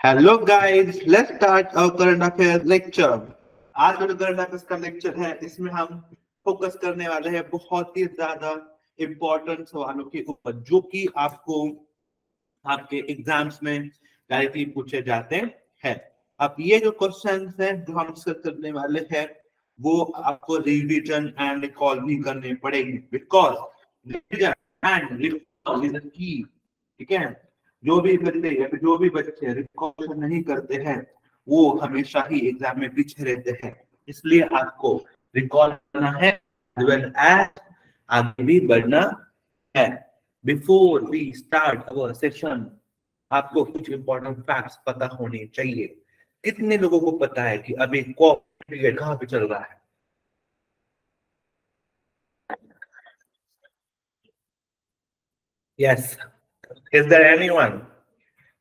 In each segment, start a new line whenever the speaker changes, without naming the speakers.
Hello guys let's start our current affairs lecture आज का जो करंट अफेयर्स का लेक्चर है, इसमें हम फोकस करने वाले हैं बहुत ही ज़्यादा इंपॉर्टेंट सवालों के ऊपर, जो कि आपको आपके एग्ज़ाम्स में डायरेक्टली पूछे जाते हैं। अब ये जो क्वेश्चन हैं, जो हम डिस्कस करने वाले हैं, वो आपको रिवीजन एंड रिकॉल भी करने पड़ेंगे। Because revision and recall is key ठीक है? जो भी बच्चे या जो भी बच्चे रिकॉर्ड नहीं करते हैं, वो हमेशा ही एग्ज़ाम में पीछे रहते हैं। इसलिए आपको रिकॉल करना है आगे भी बढ़ना है। Before we start our session आपको कुछ इंपॉर्टेंट फैक्ट्स पता होने चाहिए। कितने लोगों को पता है कि अभी पीरियड कहाँ पे चल रहा है? Yes yes. Is there anyone?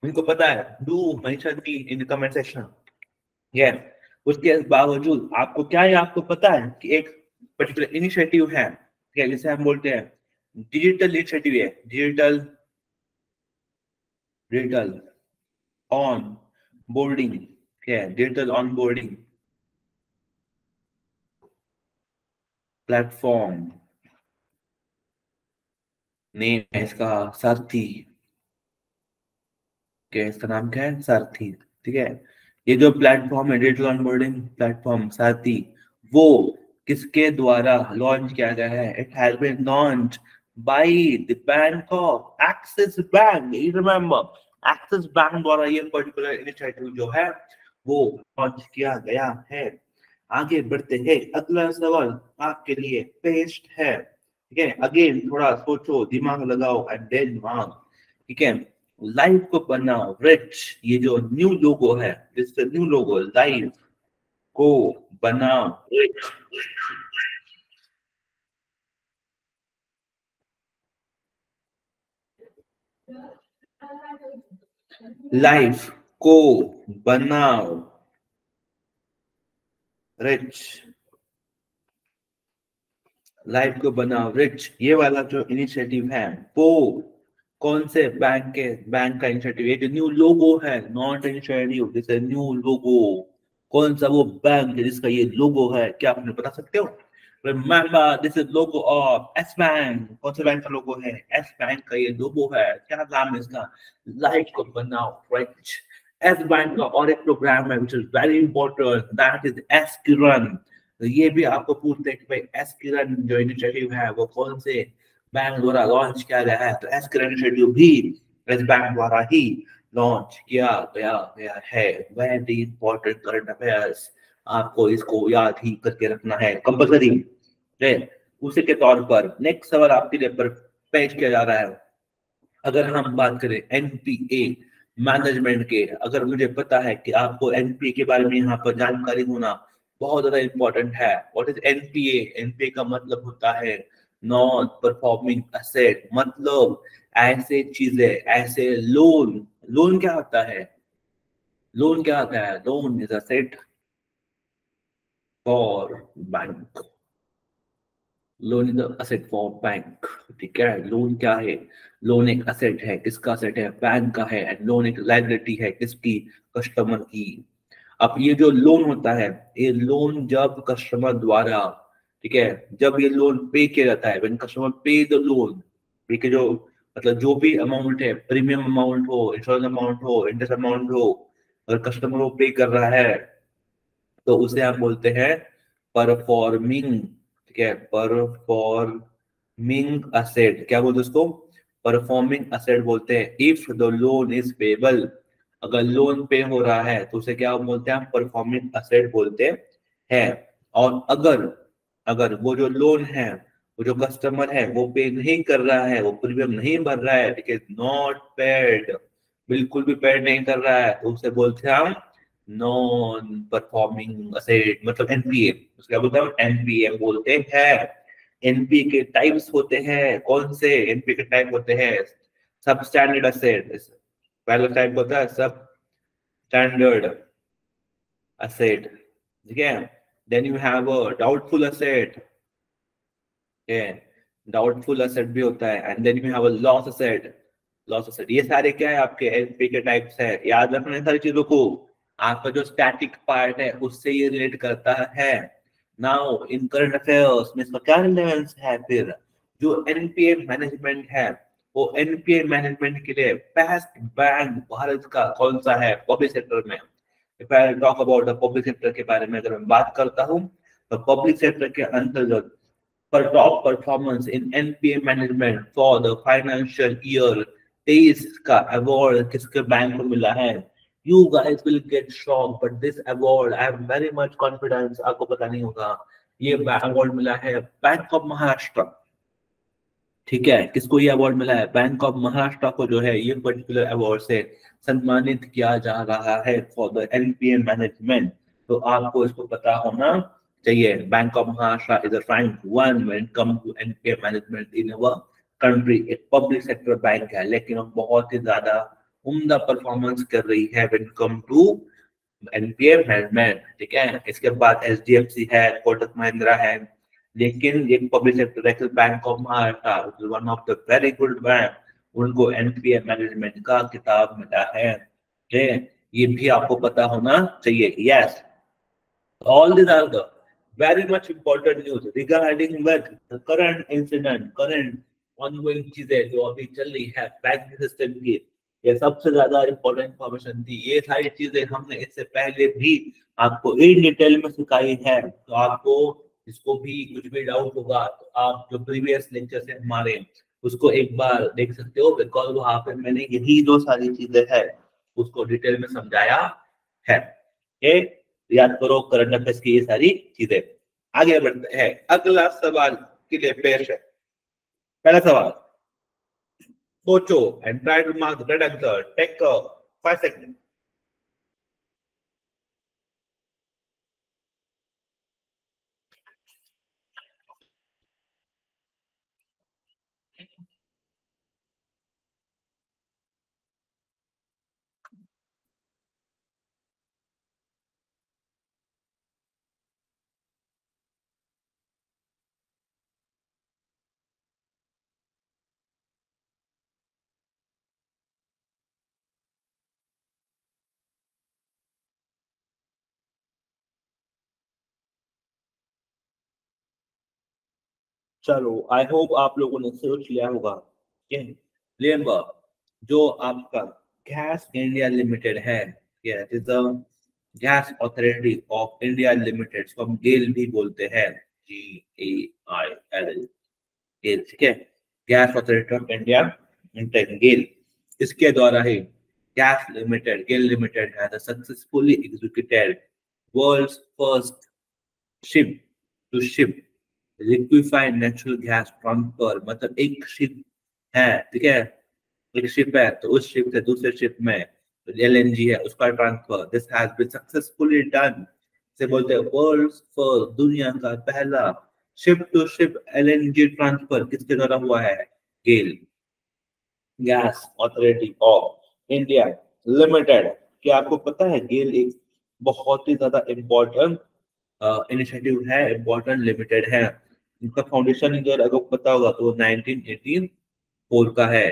उनको पता है? Do mention me in the comment section ये उसके बावजूद आपको क्या है आपको पता है कि एक पर्टिकुलर इनिशिएटिव है? है जिसे हम बोलते हैं डिजिटल इनिशिएटिव है। डिजिटल डिजिटल ऑन बोर्डिंग है digital on boarding platform name है इसका सारथी। क्या इसका नाम क्या है? सारथी, ठीक है? ये जो प्लेटफॉर्म है डिजिटल ऑनबोर्डिंग प्लेटफॉर्म सारथी, वो किसके द्वारा लॉन्च किया गया है? It has been launch by the bank of Axis Bank you remember Axis Bank द्वारा ये पर्टिकुलर इनिशिएटिव जो है, वो लॉन्च किया गया है। आगे बढ़ते हैं। अगला सवाल आपके लिए पेस्ट है। ठीक है? अगेन थोड़ा सोचो, दिमाग लगाओ एंड देन मांग। ठीक है? लाइफ को बनाओ रिच ये जो न्यू लोगो है दिस न्यू लोगो लाइफ को बनाओ रिच लाइफ को बनाओ रिच लाइफ को बनाओ रिच ये वाला जो इनिशिएटिव है वो कौन से बैंक के बैंक का इनिशिएटिव ये जो न्यू लोगो है not initiative this new logo कौन सा वो बैंक है जिसका ये लोगो है? क्या आप बता सकते हो? Remember, this is logo of S Bank. कौन से बैंक का लोगो है? S बैंक का ये लोगो है. क्या नाम है इसका? लाइट को बनाओ राइट एस बैंक का और एक प्रोग्राम है which is very important that is S Kiran ये भी आपको पूछते हैं कि भाई एस किरण जो इनिशिएटिव है, वो कौन से बैंक द्वारा लॉन्च किया गया है? तो एस करंट शेड्यूल भी एस बैंक द्वारा ही लॉन्च किया गया गया है। वेरी इंपॉर्टेंट करंट अफेयर्स आपको इसको याद ही करके रखना है कंपलसरी उसी के तौर पर नेक्स्ट सवाल आपके लिए पर पेश किया जा रहा है। अगर हम बात करें एनपीए मैनेजमेंट के, अगर मुझे पता है कि आपको एनपीए के बारे में यहाँ पर जानकारी होना बहुत ज़्यादा इंपॉर्टेंट है। व्हाट इज़ एनपीए एनपीए का मतलब होता है नॉन परफॉर्मिंग असेट मतलब ऐसे चीज़ें, ऐसे लोन लोन क्या होता है? लोन क्या होता है? Loan is asset for bank loan is asset for bank ठीक है? लोन क्या है? लोन एक असेट है। किसका असेट है? बैंक का है। एंड लोन एक लाइबिलिटी है किसकी? कस्टमर की। अब ये जो लोन होता है, ये लोन जब कस्टमर द्वारा, ठीक है, जब ये लोन पे किया जाता है कस्टमर पे द लोन पे के जो मतलब जो भी अमाउंट है प्रीमियम अमाउंट हो इंश्योरेंस अमाउंट हो इंटरेस्ट अमाउंट हो, अगर कस्टमर वो पे कर रहा है तो उसे आप बोलते हैं परफॉर्मिंग ठीक है परफॉर्मिंग असेट क्या बोलते उसको? परफॉर्मिंग असेट बोलते हैं। If the loan is payable अगर लोन पे हो रहा है तो उसे क्या बोलते हैं परफॉर्मिंग असेट बोलते हैं। और अगर अगर वो जो लोन है, वो जो कस्टमर है, वो पे नहीं कर रहा है, वो प्रीमियम नहीं भर रहा है, ठीक है? नॉट पेड बिल्कुल भी पेड नहीं कर रहा है तो उसे बोलते हैं हम नॉन परफॉर्मिंग असेट मतलब एनपीए उसके क्या बोलते हैं एनपीए बोलते हैं। एनपीए के टाइप्स होते हैं, कौन से? एनपीए के टाइप होते हैं। सब स्टैंडर्ड असेट पहला टाइप होता है सब स्टैंडर्ड असेट ठीक है? You have a doubtful asset yeah doubtful asset bhi hota hai and then you have a loss asset loss of ये सारे क्या है आपके एनपी के टाइप्स है? याद रखना इन सारी चीज़ों को। आपका जो स्टैटिक पार्ट है, उससे ये रिलेट करता है। नाउ इन करंट अफेयर्स में इसका क्या रिलेवेंस है फिर? जो एनपीए मैनेजमेंट है वो एनपीए मैनेजमेंट के लिए बेस्ट बैंक भारत का कौन सा है? पब्लिक सेक्टर में। I talk about the public sector के बारे में अगर मैं बात करता हूँ तो पब्लिक सेक्टर के अंतर्गत for top performance in NPA management for the financial year तेईस का अवार्ड किसके बैंक को मिला है? You guys will get shocked, but this award, I have very much confidence, आपको पता नहीं होगा, ये अवार्ड मिला है बैंक ऑफ़ महाराष्ट्र ठीक है? किसको ये अवार्ड मिला है? बैंक ऑफ़ महाराष्ट्र को जो है, ये पर्टिकुलर अवार्ड से सम्मानित किया जा रहा है फॉर द एनपीए मैनेजमेंट तो आपको इसको पता होना चाहिए। Bank of Maharashtra is rank one when come to NPA management in our country एक पब्लिक सेक्टर बैंक है, लेकिन बहुत ही ज़्यादा उम्दा परफॉर्मेंस कर रही है when come to NPA management ठीक है? इसके बाद एचडीएफसी है कोटक महिंद्रा है लेकिन ये public sector bank of Maharashtra one of the very good bank उनको एनपीए मैनेजमेंट का किताब मिला है। ये भी आपको पता होना चाहिए। Yes all this are the very much important news regarding with the current incident, current ongoing चीज़ें जो अभी चल रही है बैंक सिस्टम की। ये सबसे ज़्यादा इंपॉर्टेंट इंफॉर्मेशन थी। ये सारी चीज़ें हमने इससे पहले भी आपको इन डिटेल में सिखाई है। तो आपको इसको भी कुछ भी डाउट होगा तो आप जो प्रीवियस लेक्चर से हमारे, उसको एक बार देख सकते हो बिकॉज़ वहाँ पे मैंने यही जो सारी चीज़ें है, उसको डिटेल में समझाया है। ये याद करो करंट अफेयर्स की ये सारी चीज़ें। आगे बढ़ते हैं। अगला सवाल के लिए पेश है। पहला सवाल। सोचो and try to mark the answer take 5 second चलो आई होप आप लोगों ने सोच लिया होगा रिमेंबर जो आपका गैस इंडिया लिमिटेड है gas authority of India limited हम गेल भी बोलते हैं जी ए आई एल गेल ठीक है? Gas authority of India GAIL इसके द्वारा ही gas limited GAIL limited has successfully executed world's first ship to ship liquefied natural gas transfer मतलब एक शिप है, ठीक है? एक शिप है तो उस शिप से दूसरे शिप में एल एन जी है, उसका transfer this has been successfully done से बोलते हैं वर्ल्ड फ़र्स्ट दुनिया का पहला ship to ship LNG transfer किसके द्वारा हुआ है? GAIL gas authority of India limited क्या आपको पता है गेल एक बहुत ही ज़्यादा इंपॉर्टेंट इनिशिएटिव है इंपॉर्टेंट लिमिटेड है। इनका फाउंडेशन अगर पता होगा तो 1984 का है।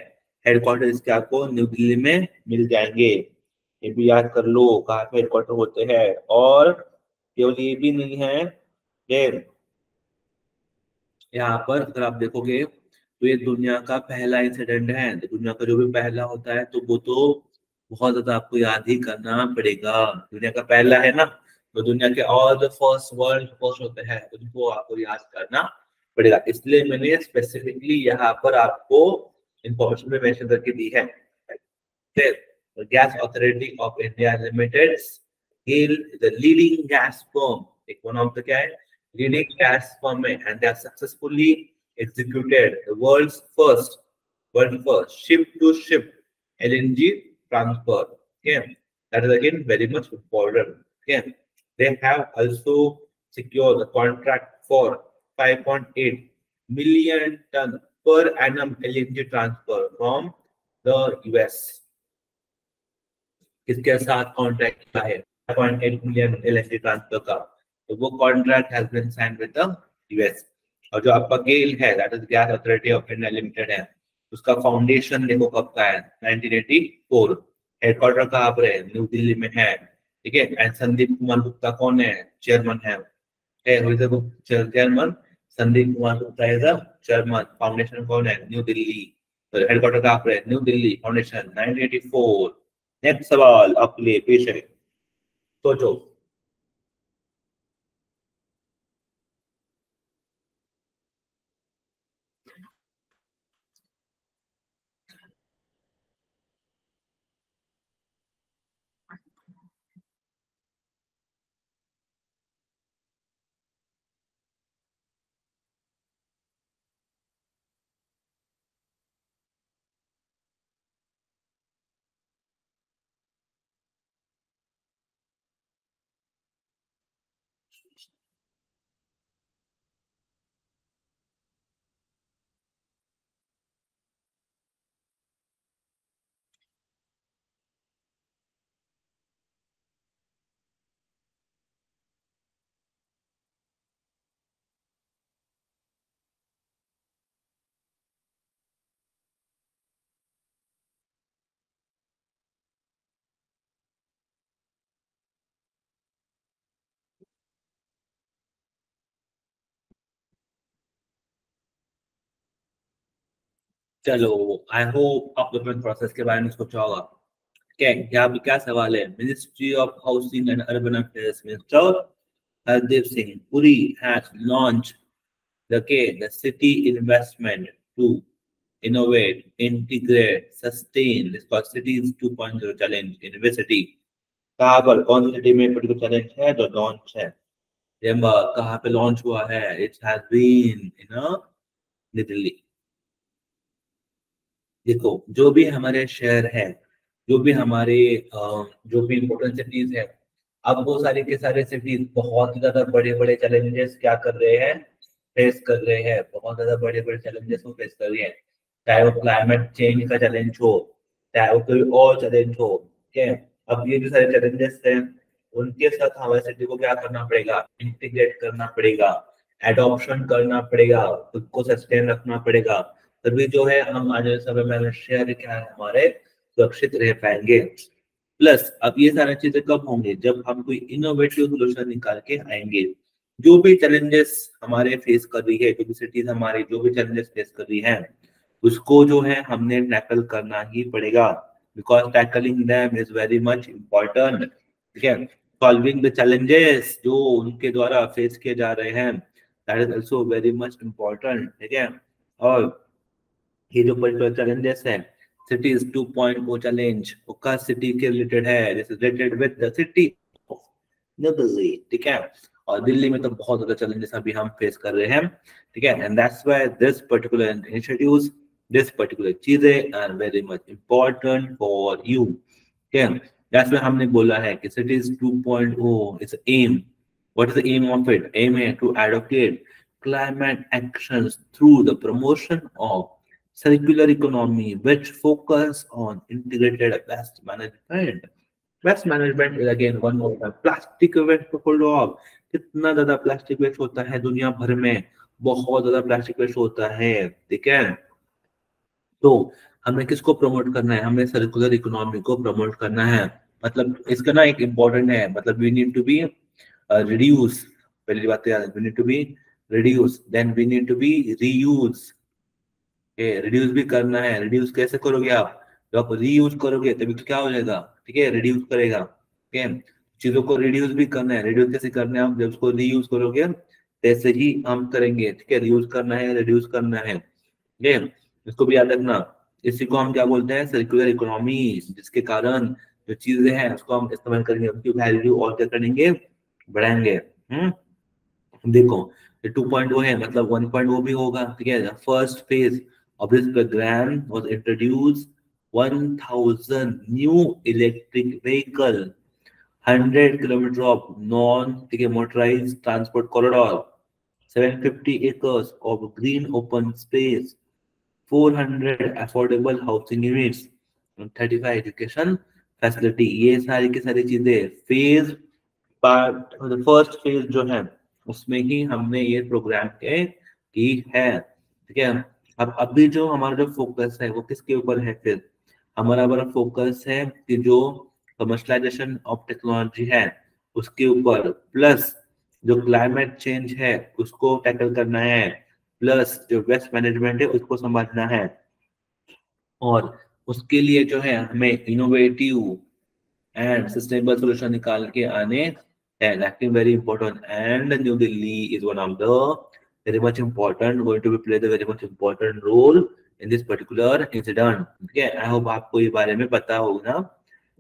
हेडक्वार्टर इसके आपको न्यू दिल्ली में मिल जाएँगे। ये भी याद कर लो, कहाँ हेडक्वार्टर होते हैं। और केवल ये भी नहीं है यहाँ पर अगर आप देखोगे तो ये दुनिया का पहला इंसिडेंट है। दुनिया का जो भी पहला होता है तो वो तो बहुत ज़्यादा आपको याद ही करना पड़ेगा। दुनिया का पहला है ना? तो दुनिया के all the first world first होते हैं, उनको आपको याद करना पड़ेगा। इसलिए मैंने स्पेसिफिकली यहाँ पर आपको इंफॉर्मेशन भी मैंशन करके दी है। Gas authority of India limited leading gas firm एक वो नाम तो क्या है? लीडिंग गैस फर्म है। And they are successfully executed world first world first ship to ship L N G transfer ठीक that is again very much important ठीक है they have also secured the contract for 5.8 million ton per annum LNG transfer from the US. इसके साथ contract किया है? 5.8 million LNG transfer का। तो वो contract has been signed with the US और जो आपका गेल है that is gas authority of India limited है, उसका फाउंडेशन देखो कब का है? 1984 हेडक्वार्टर कहाँ पर है? न्यू दिल्ली में है। ठीक है? एंड संदीप कुमार गुप्ता कौन है? चेयरमैन है। Chairman Sandeep Kumar Gupta is a chairman foundation कौन है? न्यू दिल्ली तो हेडक्वार्टर कहाँ पर है? न्यू दिल्ली फाउंडेशन 1984 नेक्स्ट सवाल आपके लिए पेश है। सोचो। changed चलो आई होप आप लोगों ने प्रोसेस के बारे में सोचा होगा। क्या यहाँ पे क्या सवाल है? Ministry of housing and urban affairs minister Hardeep Singh Puri has launch the okay, the city investment to innovate, integrate, sustain. This called cities 2.0 challenge university. कहाँ पर? कौन सी सिटी में पर्टिकुलर चैलेंज है? तो लॉन्च है। रिमेंबर कहाँ पे लॉन्च हुआ है? It has been in Delhi देखो, जो भी हमारे शहर है, जो भी हमारे जो भी इम्पोर्टेंट सिटीज़ है, अब वो सारे के सारे सिटीज़ बहुत ही ज़्यादा बड़े बड़े चैलेंजेस क्या कर रहे हैं? फेस कर रहे हैं। बहुत ज़्यादा बड़े बड़े चैलेंजेस को फेस कर रहे हैं। चाहे वो क्लाइमेट चेंज का चैलेंज हो, चाहे वो कोई और चैलेंज हो, ठीक है? अब ये जो सारे चैलेंजेस हैं, उनके साथ हमारे सिटी को क्या करना पड़ेगा? इंटीग्रेट करना पड़ेगा। एडॉप्शन करना पड़ेगा। खुद को सस्टेन रखना पड़ेगा। तभी जो है हम आज समय में शेयर क्या है, हमारे सुरक्षित रह पाएँगे। प्लस अब ये सारी चीज़ें कब होंगे? जब हम कोई इनोवेटिव सोल्यूशन निकाल के आएँगे। जो भी चैलेंजेस हमारे फेस कर रही है, जो भी सिटीज़ हमारी, जो भी चैलेंजेस फेस कर रही है, उसको जो है हमने टैकल करना ही पड़ेगा। Because tackling them is very much important ठीक है? सॉल्विंग द चैलेंजेस जो उनके द्वारा फेस किए जा रहे हैं that is also very much important ठीक है? और ये जो पर्टिकुलर चैलेंजेस है सिटीज़ 2.0 चैलेंज उसका सिटी के रिलेटेड है? Is related with the city of New Delhi ठीक है? और दिल्ली में तो बहुत ज़्यादा चैलेंजेस अभी हम फेस कर रहे हैं, ठीक है? And that's why this particular initiatives this particular चीज़ें are very much important for you ठीक है? दैट्स व्हाई हमने बोला है कि cities 2.0 is aim what is the aim of it aim है to advocate climate actions through the promotion of circular economy, which focus on integrated waste management. Waste management is, again, one more time plastic waste खोलो आप कितना ज़्यादा plastic waste होता है दुनिया भर में? बहुत ज़्यादा प्लास्टिक वेस्ट होता है, ठीक है? तो हमें किसको प्रमोट करना है? हमें सर्कुलर इकोनॉमी को प्रमोट करना है। मतलब इसका ना एक इम्पोर्टेंट है। मतलब we need to be reduce पहली बात याद we need to be reduce then we need to be reuse reduce भी करना है। रिड्यूस कैसे करोगे आप? जब आप रीयूज करोगे, तभी तो क्या हो जाएगा? ठीक है रिड्यूस करेगा। है? चीज़ों को रिड्यूस भी करना है। रिड्यूस कैसे करना है आप? जब उसको रीयूज करोगे, तैसे ही हम करेंगे। ठीक है? रियूज करना है रिड्यूस करना है। ठीक है? इसको भी याद रखना। इसी को हम क्या बोलते हैं? सर्कुलर इकोनॉमी जिसके कारण जो चीज़ें हैं, उसको हम इस्तेमाल करेंगे। उनकी वैल्यू और क्या करेंगे? बढ़ाएँगे। हम्म? देखो टू पॉइंट वो है मतलब वन पॉइंट वो भी होगा। ठीक है? First phase of this program was introduced 1000 new electric vehicle 100 kilometer of non motorized transport corridor, 750 acres of green open space, 400 affordable housing units, 35 education facility. ये सारी की सारी चीज़ें फ़ेज़ पार्ट फ़र्स्ट फ़ेज़ जो है उसमें ही हमने ये प्रोग्राम के की है ठीक है अब, अभी जो हमारा जो फोकस है, वो किसके ऊपर है फिर? हमारा बड़ा फोकस है कि जो कमर्शलाइजेशन ऑफ़ टेक्नोलॉजी है, उसके ऊपर। प्लस जो क्लाइमेट चेंज है, उसको टैकल करना है। प्लस जो वेस्ट मैनेजमेंट है, उसको समझना है। और उसके लिए जो है, हमें इनोवेटिव एंड सस्टेनेबल सोल्यूशन निकाल के आने acting very important. And New Delhi is one of the very much important going to be play the very much important role in this particular incident ठीक है आई होप आपको ये बारे में पता होना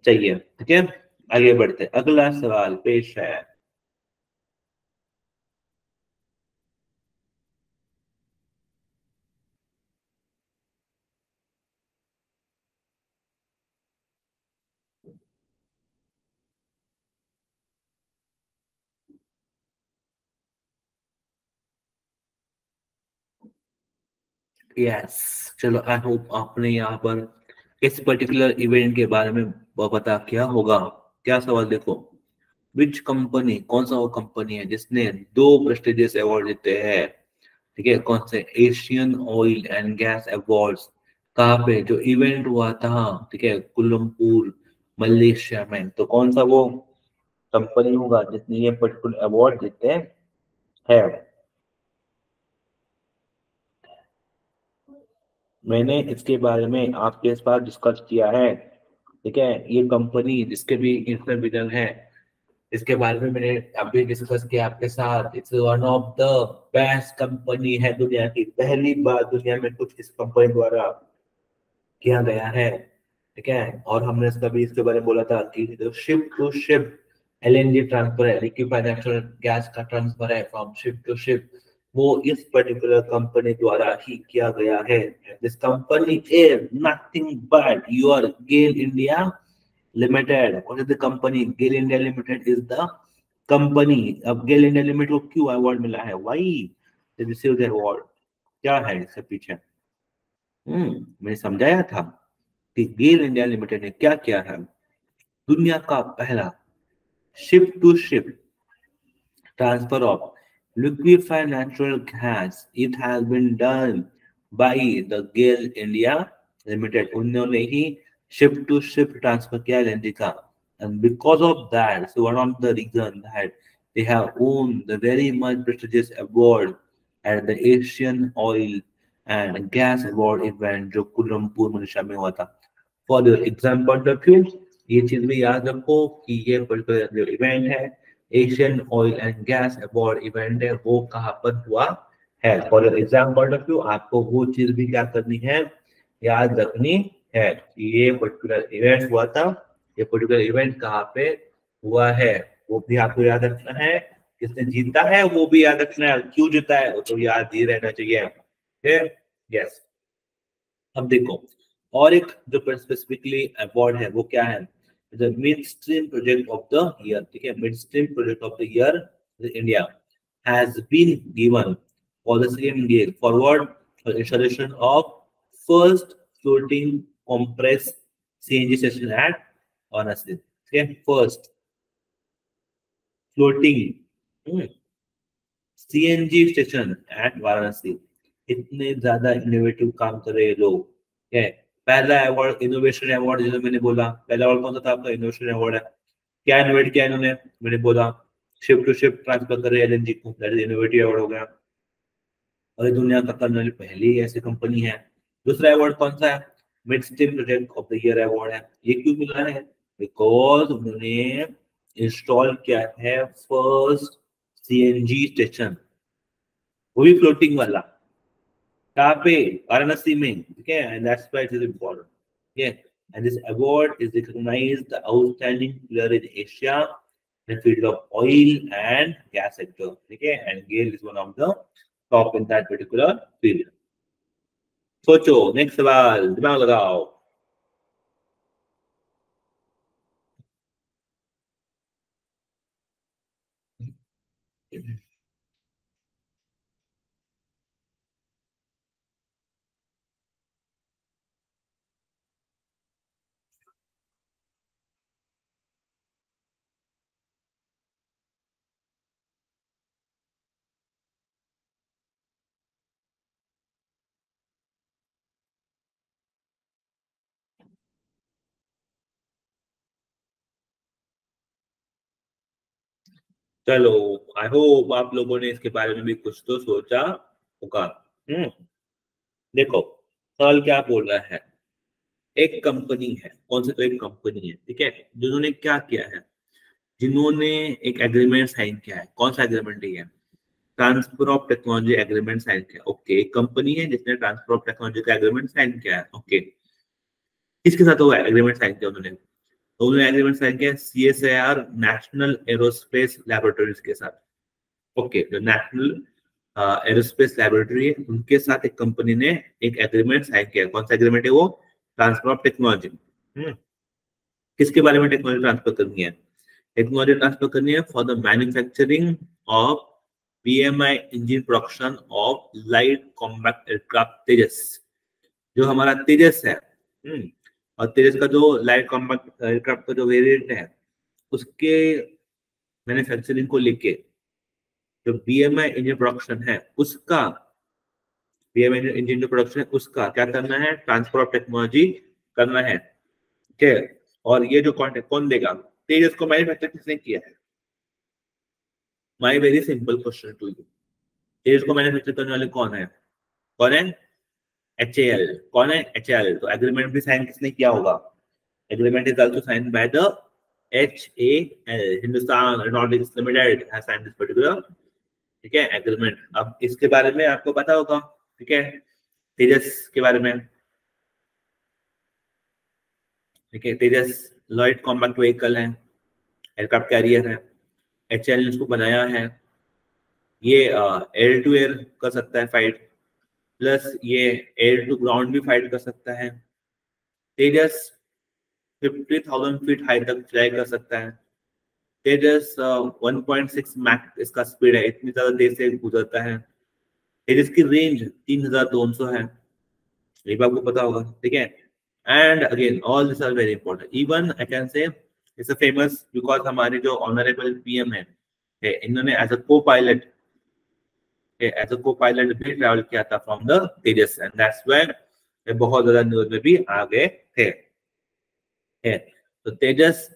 चाहिए ठीक है आगे बढ़ते अगला सवाल पेश है यस चलो आई होप आपने यहाँ पर इस पर्टिकुलर इवेंट के बारे में पता किया होगा। क्या सवाल देखो? विच कंपनी कौन सा वो कंपनी है जिसने दो प्रेस्टिजियस अवार्ड जीते हैं? ठीक है, कौन से? Asian oil and gas awards कहाँ पे? जो इवेंट हुआ था, ठीक है, कुलमपुर, मलेशिया में। तो कौन सा वो कंपनी होगा जिसने ये पर्टिकुलर अवार्ड जीते हैं? मैंने इसके बारे में आपके पास डिस्कस किया है, ठीक है? ये कंपनी जिसके भी इंटरविजन है, इसके बारे में मैंने अभी डिस्कस किया आपके साथ। It's one of the best company है दुनिया की, पहली बार दुनिया में कुछ इस कंपनी द्वारा किया गया है, ठीक है? और हमने इसका भी इसके बारे में बोला था कि ship to ship LNG transfer है लिक्विफाइड नेचुरल गैस का ट्रांसफ़र है फ्रॉम शिप टू शिप वो इस पर्टिकुलर कंपनी द्वारा ही किया गया है। This company is nothing but your GAIL India limited what is the company GAIL India limited is the company अब गेल इंडिया लिमिटेड को क्यों अवार्ड मिला है? Why they receive the award क्या है इसके पीछे? हम्म मैंने समझाया था कि गेल इंडिया लिमिटेड ने क्या किया है। दुनिया का पहला ship to ship transfer of liquefied natural gas. It has been done by the GAIL India Limited. उन्होंने ही ship to ship transfer किया एलएनजी का and because of that so one of the reason that they have won the very much prestigious award at the Asian Oil and Gas Award event जो कुलमपुर Malaysia में हुआ था for the exam point of view ये चीज भी याद रखो कि ये पर्टिकुलर इवेंट है Asian oil and gas award event है, वो कहाँ पर हुआ है? For exam point of view आपको वो चीज़ भी क्या करनी है, याद रखनी है। ये पर्टिकुलर इवेंट हुआ था, ये पर्टिकुलर इवेंट कहाँ पे हुआ है, वो भी आपको याद रखना है। किसने जीता है, वो भी याद रखना है। क्यों जीता है, वो तो याद ही रहना चाहिए। यस अब देखो, और एक जो स्पेसिफिकली अवार्ड है, वो क्या है? the midstream project of the year. Okay, midstream project of the year in India has been given for the same year forward for installation of first floating compressed CNG station at Varanasi. Okay, first floating hmm, CNG station at Varanasi. इतने ज्यादा innovative काम कर रहे लोग okay? पहला award innovation award जैसे मैंने बोला, पहला अवार्ड कौन सा था? आपका इनोवेशन अवार्ड है। क्या इनोवेट किया इन्होंने? मैंने बोला शिप टू शिप ट्रांसफ़र कर रहे एलएनजी को। दैट इज़ इनोवेटिव अवार्ड हो गया। और दुनिया का करने वाली पहली ऐसी कंपनी है। दूसरा अवार्ड कौन सा है? Midstream project of the year award है। ये क्यों मिला है? बिकॉज़ उन्होंने इंस्टॉल किया है फ़र्स्ट सीएनजी स्टेशन वो भी फ्लोटिंग वाला। Tape, Varanasi में okay and that's why it is important okay and this award is recognized the outstanding player in Asia in the field of oil and gas sector okay and GAIL is one of the top in that particular field सोचो next सवाल दिमाग लगाओ चलो I hope आप लोगों ने इसके बारे में भी कुछ तो सोचा होगा। हम्म देखो, सवाल क्या बोल रहा है? एक कंपनी है, कौन सी तो एक कंपनी है, ठीक है? जिन्होंने क्या किया है? जिन्होंने एक एग्रीमेंट साइन किया है। कौन सा एग्रीमेंट है transfer of technology agreement sign किया। ओके एक कंपनी है जिसने ट्रांसफ़र ऑफ़ टेक्नोलॉजी का एग्रीमेंट साइन किया है। ओके किसके साथ हुआ एग्रीमेंट साइन किया उन्होंने? उन्होंने एग्रीमेंट साइन किया? C S I R National Aerospace Laboratories के साथ। ओके जो नेशनल एरोस्पेस लेबोरेटरी है उनके साथ एक कंपनी ने एक एग्रीमेंट साइन किया कौन सा एग्रीमेंट है वो? ट्रांसफ़र ऑफ़ टेक्नोलॉजी किसके बारे में टेक्नोलॉजी ट्रांसफ़र करनी है? टेक्नोलॉजी ट्रांसफ़र करनी है for the manufacturing of BMI engine production of light combat aircraft Tejas. जो हमारा तेजस है हम्म, और तेजस का जो लाइट कॉम्बैक्ट एयरक्राफ्ट का जो वेरिएंट है, उसके मैन्युफैक्चरिंग को लेके जो बीएमआई इंजन प्रोडक्शन है, उसका बीएमआई इंजन जो प्रोडक्शन है, उसका क्या करना है? ट्रांसफ़र ऑफ़ टेक्नोलॉजी करना है। ठीक है? और ये जो कॉन्टेक्ट कौन देगा? तेजस को मैन्युफैक्चर किसने किया है? My very simple question to you Tejas को मैन्युफैक्चर करने वाले कौन है? कौन है? एच कौन है एच तो एग्रीमेंट भी साइन किसने किया होगा? Agreement is also sign by the H A L Hindustan Aeronautics Limited has signed this particular ठीक है एग्रीमेंट अब इसके बारे में आपको पता होगा, ठीक है? तेजस के बारे में। ठीक है, तेजस लॉइड कॉम्पैक्ट व्हीकल है एयरक्राफ्ट कैरियर है एच एल ने इसको बनाया है। ये एयर टू एयर कर सकता है फाइट प्लस ये एयर टू ग्राउंड भी फाइट कर सकता है। Tejas fifty thousand feet high तक फ्लाई कर सकता है। तेजस पॉइंट सिक्स मैक इसका स्पीड है, इतनी ज़्यादा तेज से गुजरता है। तेजस की रेंज तीन हज़ार दो सौ है। ये भी आपको पता होगा, ठीक है? And again all this are very important even I can say it's a famous because हमारे जो ऑनरेबल पीएम है इन्होंने एज अ को पायलट एज अ को पायलट भी ट्रैवल किया था from the Tejas and that's why बहुत ज़्यादा न्यूज़ में भी आ गए थे तो तेजस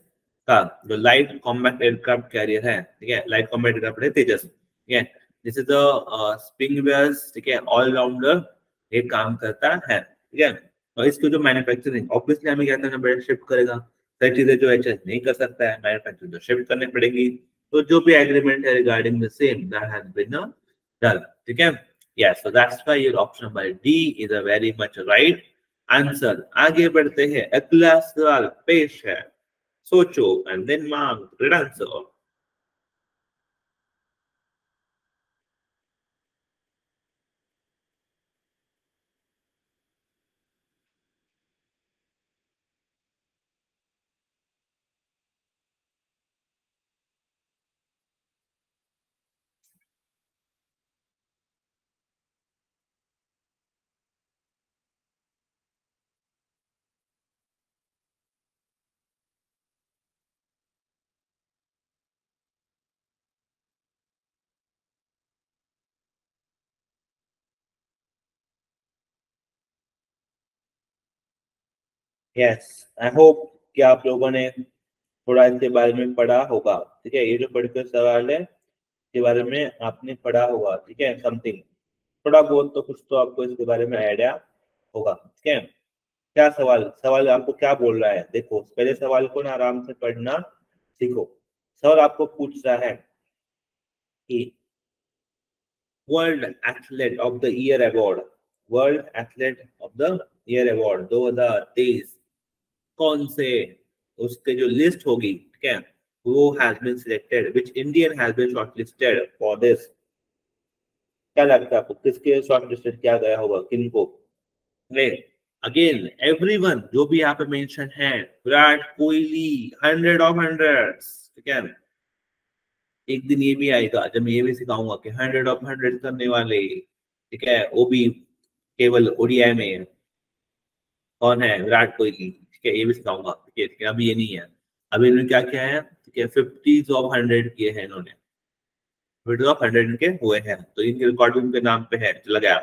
का जो लाइट कॉम्बैट एयरक्राफ्ट कैरियर है, ठीक है लाइट कॉम्बैट एयरक्राफ्ट है तेजस, ठीक है दिस इज़ वेयर्स ठीक है ऑल राउंडर ये काम करता है, ठीक है, और इसको जो मैन्युफैक्चरिंग ऑब्वियसली हमें क्या करना पड़ेगा शिफ्ट करेगा कई चीज़ें जो एच नहीं कर सकता है मैन्युफैक्चरिंग जो शिफ्ट करनी पड़ेगी तो जो भी एग्रीमेंट है regarding the same that has been ठीक है? Yes so that's why your option number D is a very much right answer आगे बढ़ते हैं। अगला सवाल पेश है। सोचो एंड देन मांग आंसर यस आई होप कि आप लोगों ने थोड़ा इसके बारे में पढ़ा होगा, ठीक है? ये जो पर्टिकुलर सवाल है, इसके बारे में आपने पढ़ा होगा, ठीक है? समथिंग थोड़ा बहुत तो कुछ तो आपको इसके बारे में आइडिया होगा, ठीक है? क्या सवाल? सवाल आपको क्या बोल रहा है? देखो, पहले सवाल को ना आराम से पढ़ना सीखो। सवाल आपको पूछ रहा है कि world athlete of the year award world athlete of the year award दो हज़ार तेईस। कौन से उसके जो लिस्ट होगी, ठीक है? वो has been selected which Indian has been shortlisted for this क्या लगता है आपको? किसके शॉर्टलिस्टेड किया गया होगा? किनको? अगेन एवरीवन जो भी यहाँ पे मेंशन है, Virat Kohli hundred of hundred ठीक है? एक दिन ये भी आएगा, जब मैं ये भी सिखाऊँगा कि हंड्रेड ऑफ़ हंड्रेड करने वाले, ठीक है? वो भी केवल ओडीआई में कौन है? विराट कोहली। ठीक है, ये भी सिखाऊँगा। ठीक है अभी ये नहीं है। अभी इन्होंने क्या किया है? ठीक है फिफ्टीज ऑफ़ हंड्रेड किए हैं इन्होंने। फिफ्टीज ऑफ़ हंड्रेड इनके हुए हैं। तो इनके रिकॉर्ड भी उनके नाम पे है, चला गया।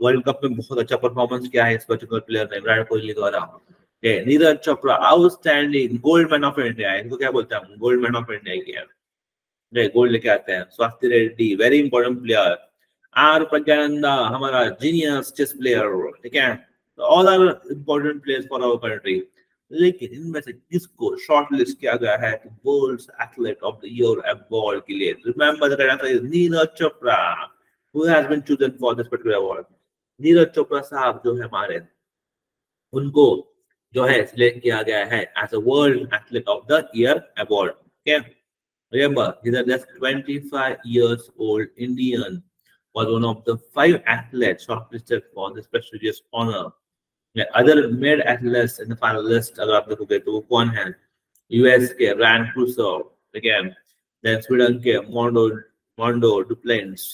वर्ल्ड कप में बहुत अच्छा परफॉर्मेंस किया है इस पर्टिकुलर प्लेयर ने, विराट कोहली द्वारा। Neeraj Chopra outstanding gold man of India इनको क्या बोलते हैं गोल्ड मैन ऑफ़ इंडिया किया गोल्ड लेके आते हैं। स्वास्थ्य Reddy very important player R Praggnanandhaa, हमारा जीनियस चेस प्लेयर ठीक है। All are important players for our country लेकिन इनमें से किसको शॉर्ट लिस्ट किया गया है world athlete of the year award के लिए remember the is Neeraj Chopra who has been chosen for this particular award Neeraj Chopra साहब जो है हमारे उनको जो है सिलेक्ट किया गया है as a world athlete of the year award okay remember he's a just 25 years old indian, was one of the five athletes shortlisted for this prestigious honor. Other made athletes in the finalist अगर आप देखोगे तो वो कौन है US के Ryan Crouser है then Sweden के मोंडो मोंडो डुप्लेंस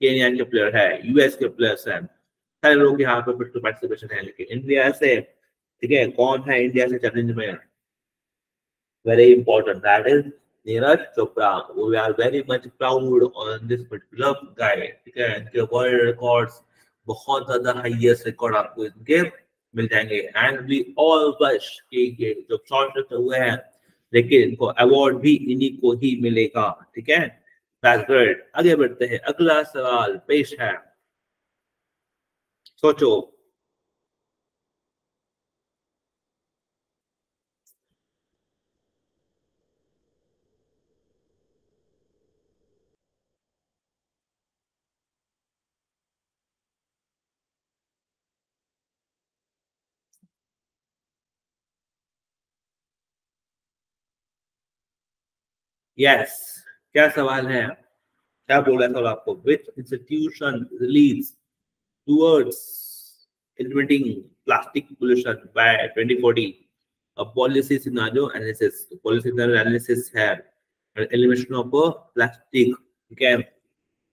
केनिया के प्लेयर है यूएस के प्लेयर्स हैं सारे लोग यहाँ पे फिर पार्टिसिपेशन है लेकिन इंडिया से ठीक है कौन है इंडिया से चैलेंज में very important that is Neeraj Chopra we are very much proud on this particular guy ठीक है इनके वर्ल्ड रिकॉर्ड्स बहुत ज़्यादा हाईएस्ट रिकॉर्ड आपको इनके मिल जाएँगे। एंड वी ऑल वश के ये जो शॉर्ट हुए हैं, लेकिन इनको अवार्ड भी इन्हीं को ही मिलेगा, ठीक है? आगे बढ़ते हैं। अगला सवाल पेश है। सोचो। यस क्या सवाल है क्या बोला सवाल आपको which institution release towards implementing plastic pollution by 2040 a policy scenario analysis the policy scenario analysis है elimination of plastic okay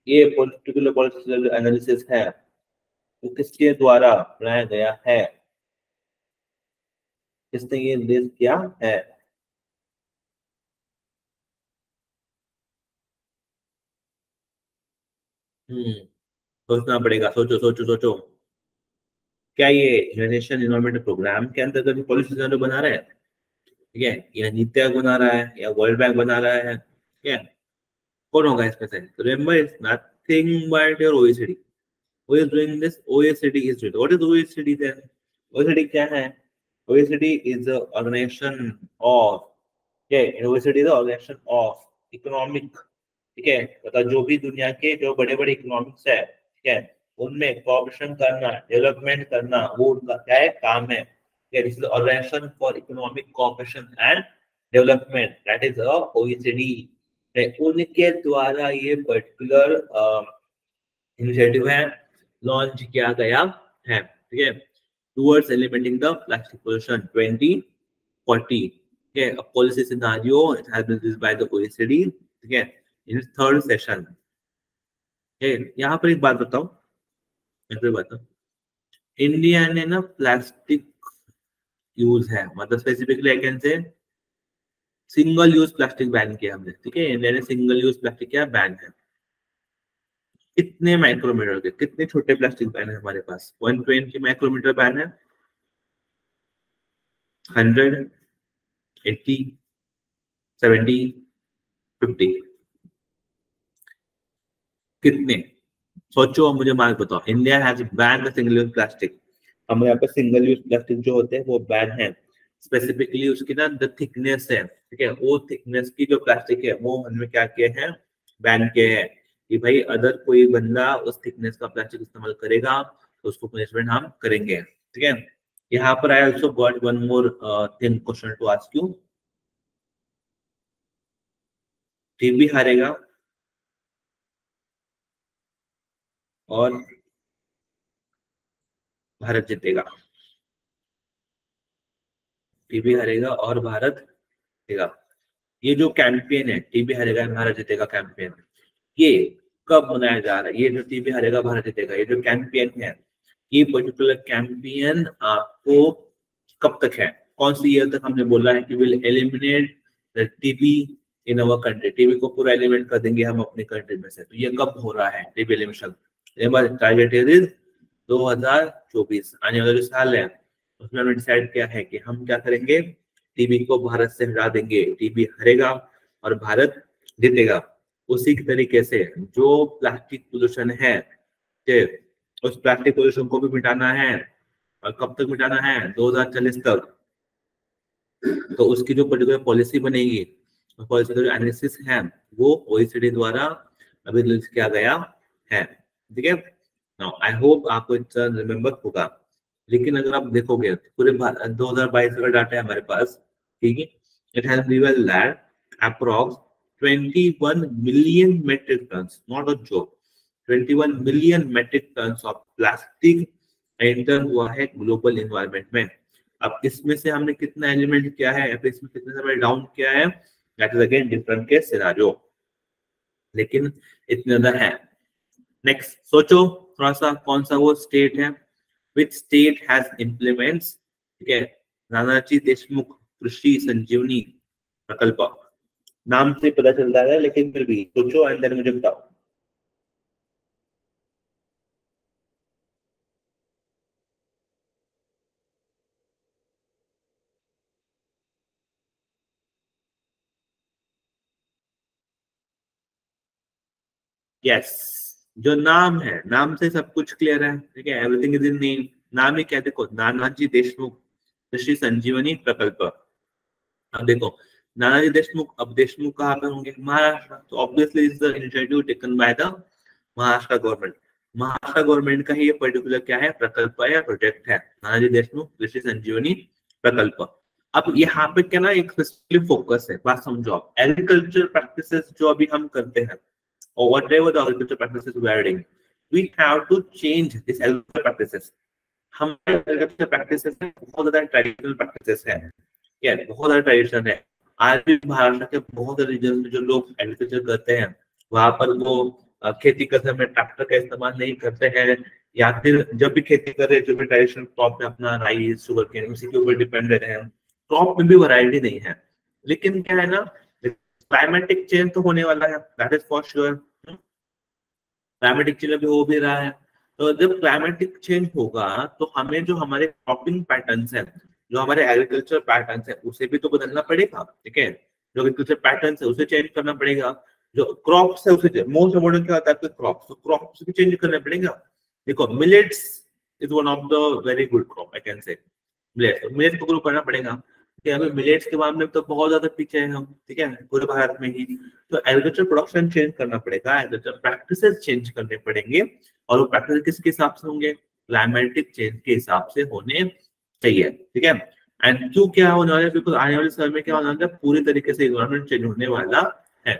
ये पर्टिकुलर पॉलिसी एनालिसिस है वो किसके द्वारा बनाया गया है किसने ये लिस्ट किया है हम्म सोचना पड़ेगा, सोचो सोचो सोचो। क्या ये यूनाइटेड इन्वायरमेंट प्रोग्राम के अंतर्गत पॉलिसी बना रहे हैं? ठीक है, या नीति बना रहा है, या वर्ल्ड बैंक बना रहा है है? कौन होगा इसमें से? तो remember it's nothing but your OECD who is doing this? OECD is doing what is OECD then? OECD क्या है? Is the organization of, okay OECD is the organization of economic ठीक है? मतलब जो भी दुनिया के जो बड़े बड़े इकोनॉमिक्स है, ठीक है? उनमें कॉपरेशन करना डेवलपमेंट करना, वो उनका क्या है? काम है। Organisation for Economic Cooperation and Development that is OECD उनके द्वारा ये पर्टिकुलर इनिशिएटिव है लॉन्च किया गया है। ठीक है? Towards eliminating the plastic pollution 2040 okay a policy scenario it has the ठीक है? इन थर्ड सेशन यहाँ पर एक बात बताओ। एक बताओ इंडिया ने ना प्लास्टिक यूज़ है। मतलब specifically I can say single use plastic ban किया हमने। ठीक है? इंडिया ने सिंगल यूज़ प्लास्टिक क्या? बैन है। कितने माइक्रोमीटर के? कितने छोटे प्लास्टिक बैन है हमारे पास? वन ट्वेंटी माइक्रोमीटर बैन है। हंड्रेड एट्टी सेवेंटी फिफ्टी कितने? सोचो मुझे मार्क बताओ। India has ban the single use plastic हमारे यहाँ पे सिंगल यूज़ प्लास्टिक जो होते हैं, वो बैन है। स्पेसिफिकली उसकी ना द थिकनेस है, ठीक है? वो थिकनेस की जो प्लास्टिक है, वो हमने क्या किए हैं? बैन किए हैं। कि भाई अगर कोई बंदा उस थिकनेस का प्लास्टिक इस्तेमाल करेगा तो उसको पनिशमेंट हम करेंगे, ठीक है? यहाँ पर I also got one more thing question to ask you team भी हारेगा। और भारत जीतेगा। टीबी हरेगा और भारत जीतेगा। ये जो कैंपेन है टीबी हरेगा भारत जीतेगा कैंपेन ये कब मनाया जा रहा है? ये जो टीबी हरेगा, भारत जीतेगा। ये जो कैंपेन है, ये पर्टिकुलर कैंपेन आपको कब तक है? कौन सी ईयर तक हमने बोला है कि will eliminate TB in our country TB को पूरा एलिमिनेट कर देंगे हम अपने कंट्री में से। तो ये कब हो रहा है? टीबी एलिमिनेशन टारगेट इज़ 2024 आने वाला जो साल है। उसमें हमने डिसाइड किया है कि हम क्या करेंगे? टीबी को भारत से हटा देंगे। टीबी हरेगा और भारत जीतेगा। उसी तरीके से जो प्लास्टिक पोल्यूशन है उस प्लास्टिक पोल्यूशन को भी मिटाना है और कब तक मिटाना है? 2040 तक। तो उसकी जो पर्टिकुलर पॉलिसी बनेगी पॉलिसी का जो एनालिसिस है, वो ओईसीडी द्वारा अभी किया गया है। ठीक है? नाउ आई होप आपको रिमेम्बर होगा। लेकिन अगर आप देखोगे, पूरे 2022 का डाटा है हमारे पास, ठीक है? It has revealed that approx 21 million metric tons not a joke 21 million metric tons of plastic enter हुआ है ग्लोबल एनवायरनमेंट में। अब इसमें से हमने कितना एलिमेंट किया है? या फिर इसमें कितने समय डाउन किया है? दैट इज़ अगेन डिफरेंट के सिनारियो लेकिन इतने ज़्यादा है। नेक्स्ट सोचो थोड़ा सा कौन सा वो स्टेट है विच स्टेट हैज़ इंप्लीमेंट्स ठीक है? नानाजी देशमुख कृषि संजीवनी प्रकल्प। नाम से पता चलता है, लेकिन फिर भी सोचो देन मुझे बताओ। यस जो नाम है, नाम से सब कुछ क्लियर है, ठीक है? एवरीथिंग इज़ इन नेम नाम ही क्या देखो, नानाजी देशमुख कृषि संजीवनी प्रकल्प। अब देखो, नानाजी देशमुख, अब देशमुख कहाँ पे होंगे? महाराष्ट्र। तो obviously is the initiative taken by the Maharashtra government Maharashtra government का ही ये पर्टिकुलर क्या है? प्रकल्प या प्रोजेक्ट है? नानाजी देशमुख कृषि संजीवनी प्रकल्प। अब यहाँ पे क्या ना, एक फोकस है। बात समझो आप। एग्रीकल्चर प्रैक्टिसेस जो अभी हम करते हैं or whatever the agriculture practices we are doing, we have to change these agriculture practices. हमारे एग्रीकल्चर प्रैक्टिसेस में बहुत ज़्यादा ट्रेडिशनल प्रैक्टिसेस है। क्या बहुत ज़्यादा ट्रेडिशन है। आज भी महाराष्ट्र के बहुत रीजन में जो लोग एग्रीकल्चर करते हैं वहाँ पर वो खेती करते में ट्रैक्टर का इस्तेमाल नहीं करते हैं या फिर जब भी खेती कर रहे जो भी ट्रेडिशनल क्रॉप में अपना राइस शुगर केन उसी के ऊपर डिपेंडेंट हैं। क्रॉप में भी वैरायटी नहीं है। लेकिन क्या है ना क्लाइमेटिक चेंज तो होने वाला है that is for sure climatic change अभी हो भी रहा है। तो जब क्लाइमेटिक चेंज होगा तो हमें जो हमारे क्रॉपिंग पैटर्न है, जो हमारे एग्रीकल्चर पैटर्न है, उसे भी तो बदलना पड़ेगा, ठीक है? जो एग्रीकल्चर पैटर्न है, उसे चेंज करना पड़ेगा। जो क्रॉप्स है, उसे मोस्ट इम्पोर्टेंट क्या होता है क्रॉप तो क्रॉप्स भी चेंज करना पड़ेगा। देखो millets is one of the very good crop I can say millets millets को ग्रो करना पड़ेगा। कि हमें मिलेट्स के मामले में तो बहुत ज़्यादा पीछे हैं हम, ठीक है? पूरे भारत में ही। तो एग्रीकल्चर प्रोडक्शन चेंज करना पड़ेगा एग्रीकल्चर प्रैक्टिसेस चेंज करने पड़ेंगे और वो प्रैक्टिस किसके हिसाब से होंगे? क्लाइमेटिक चेंज के हिसाब से होने चाहिए, ठीक है? एंड क्यों क्या होने वाला है? बिकॉज़ आने वाले समय में क्या होने वाला है? पूरी तरीके से इन्वायरमेंट चेंज होने वाला है।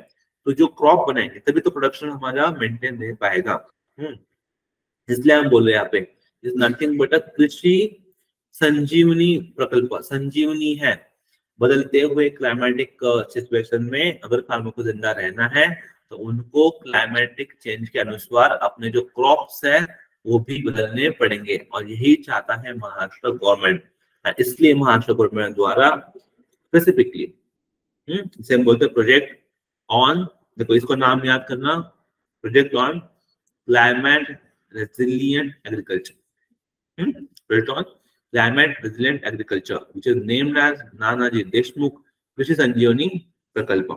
तो जो क्रॉप बनाएँगे, तभी तो प्रोडक्शन हमारा मेंटेन रह पाएगा। हम्म इसलिए हम बोल रहे हैं यहाँ पे इज़ नथिंग बट अ कृषि संजीवनी प्रकल्प, संजीवनी है। बदलते हुए क्लाइमेटिक सिचुएशन में अगर फार्मर को ज़िंदा रहना है तो उनको क्लाइमेटिक चेंज के अनुसार अपने जो क्रॉप्स है, वो भी बदलने पड़ेंगे। और यही चाहता है महाराष्ट्र गवर्नमेंट इसलिए महाराष्ट्र गवर्नमेंट द्वारा स्पेसिफिकली इसे हम बोलते प्रोजेक्ट ऑन देखो इसको नाम याद करना project on climate resilient agriculture project on climate resilient agriculture, which is named as Nanaji Deshmukh Sanjivani Prakalp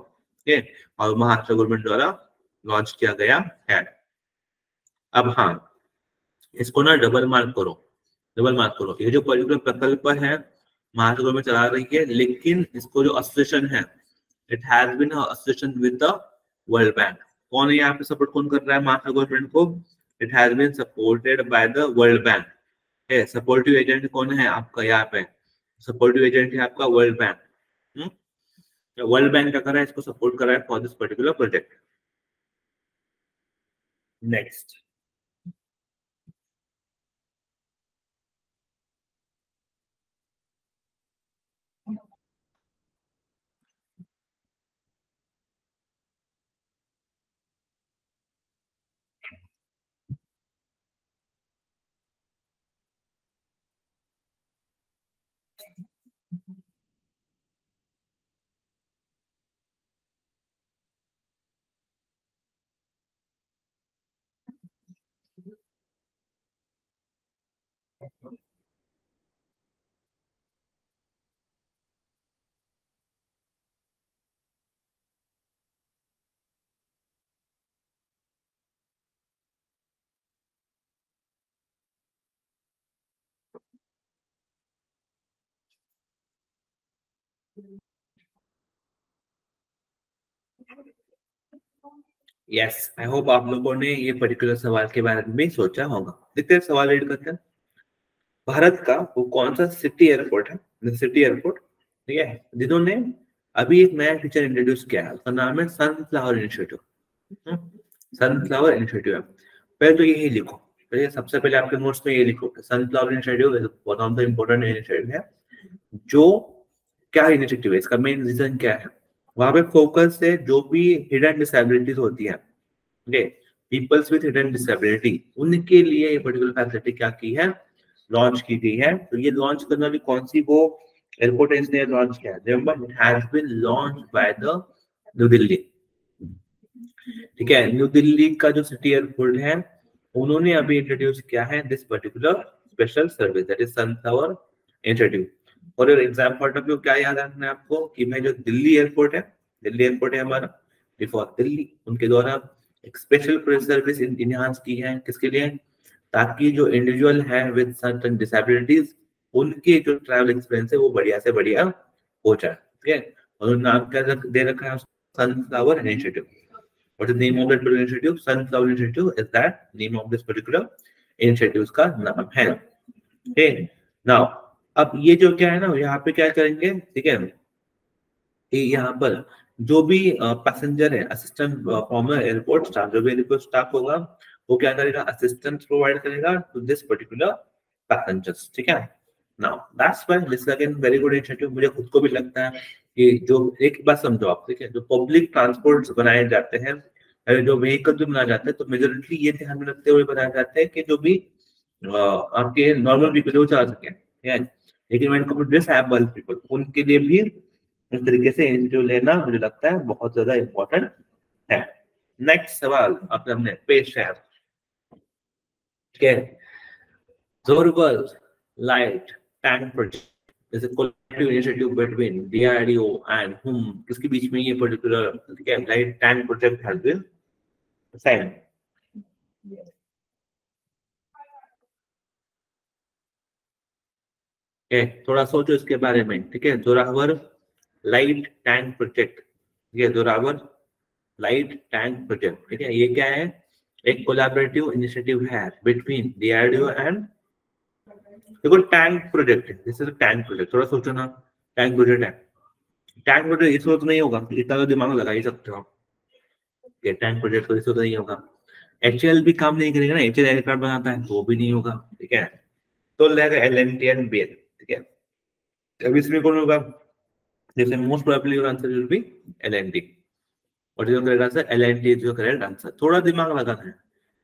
ठीक है और महाराष्ट्र गवर्नमेंट द्वारा लॉन्च किया गया है। अब हाँ इसको ना डबल मार्क करो। डबल मार्क करो। ये जो पर्टिकुलर प्रकल्प है महाराष्ट्र गवर्नमेंट चला रही है लेकिन इसको जो एसोसिएशन है it has been association with the World Bank कौन है यहाँ पे सपोर्ट कौन कर रहा है महाराष्ट्र गवर्नमेंट को? It has been supported by the World Bank है सपोर्टिव एजेंट कौन है आपका यहाँ पे? सपोर्टिव एजेंट है आपका वर्ल्ड बैंक वर्ल्ड बैंक क्या कर रहा है? इसको सपोर्ट कर रहा है for this particular project next yes I hope आप लोगों ने ये पर्टिकुलर सवाल के बारे में सोचा होगा। देखते हैं सवाल रीड करते हैं। भारत का वो कौन सा सिटी एयरपोर्ट है? सिटी एयरपोर्ट ठीक है? जिन्होंने अभी एक नया फीचर इंट्रोड्यूस किया है। उसका नाम है सनफ्लावर इनिशिएटिव सनफ्लावर इनिशिएटिव पहले तो यही लिखो। पहले सबसे पहले आपके नोट्स में ये लिखो sunflower initiative one of the important है। जो क्या इनिशिएटिव है? इसका मेन रीजन क्या है? वहाँ पे फोकस है जो भी हिडन डिसेबिलिटीज होती है पीपल्स विद हिडन डिसेबिलिटी उनके लिए ये पर्टिकुलर फैसिलिटी क्या की है? लॉन्च की गई है। तो ये लॉन्च करने वाली कौन सी वो एयरपोर्ट ने लॉन्च किया remember it has been launch by the New Delhi ठीक है न्यू दिल्ली का जो सिटी एयरपोर्ट है, उन्होंने अभी इंट्रोड्यूस किया है this particular special service that is sunflower initiative और एग्ज़ाम पॉइंट ऑफ़ व्यू क्या याद रखना है आपको? कि भाई जो दिल्ली एयरपोर्ट है, दिल्ली एयरपोर्ट है हमारा बिफोर दिल्ली, उनके द्वारा एक स्पेशल सर्विस इनहांस की है। किसके लिए? ताकि जो इंडिविजुअल है विद सर्टन डिसेबिलिटीज उनके जो ट्रैवल एक्सपीरियंस है, वो बढ़िया से बढ़िया हो जाए। ठीक है? और नाम क्या दे रखा है? Sunflower initiative what is the name of that particular initiative? sunflower initiative is that name of this particular initiative का नाम है। okay now अब ये जो क्या है ना, यहाँ पे क्या करेंगे, ठीक है? यहाँ पर जो भी पैसेंजर है असिस्टेंट फॉर्मर एयरपोर्ट स्टाफ जो भी एयरपोर्ट स्टाफ होगा, वो क्या करेगा? असिस्टेंस प्रोवाइड करेगा टू दिस पर्टिकुलर पैसेंजर्स ठीक है? Now that's why this again very good initiative मुझे खुद को भी लगता है कि जो, एक बात समझो आप, ठीक है? जो पब्लिक ट्रांसपोर्ट बनाए जाते हैं जो व्हीकल जो बनाए जाते हैं तो मेजोरिटी ये ध्यान में रखते हुए बनाए जाते हैं कि जो भी आपके नॉर्मल पीपल वो चला सके लेकिन when come to disable people उनके लिए भी इस तरीके से इंटरव्यू लेना मुझे लगता है बहुत ज़्यादा इंपॉर्टेंट है। नेक्स्ट सवाल आपने हमने पेश है। ठीक है? Zorawar light tank project collaborative initiative between DRDO and हुम किसके बीच में ये पर्टिकुलर ठीक है light tank project has been sign Okay, थोड़ा सोचो इसके बारे में ठीक है? जोरावर लाइट टैंक प्रोजेक्ट ठीक है? जोरावर लाइट टैंक प्रोजेक्ट ठीक है? ये क्या है? एक कोलैबोरेटिव इनिशिएटिव है बिटवीन डीआरडीओ एंड देखो टैंक प्रोजेक्ट है दिस इज़ टैंक प्रोजेक्ट थोड़ा सोचो ना टैंक प्रोजेक्ट है। टैंक प्रोजेक्ट इस वक्त नहीं होगा इतना तो दिमाग लगा ही सकते हो टैंक प्रोजेक्ट तो इस वक्त नहीं होगा। एचएल भी काम नहीं करेगा ना एचएल एयरक्राफ्ट बनाता है तो वो भी नहीं होगा ठीक है? तो लगेगा L N T and B L ठीक है। इसमें कौन होगा? जैसे most probably your answer will be L N T और जो करेगा आंसर एल एन टी जो करेगा आंसर थोड़ा दिमाग लगाना है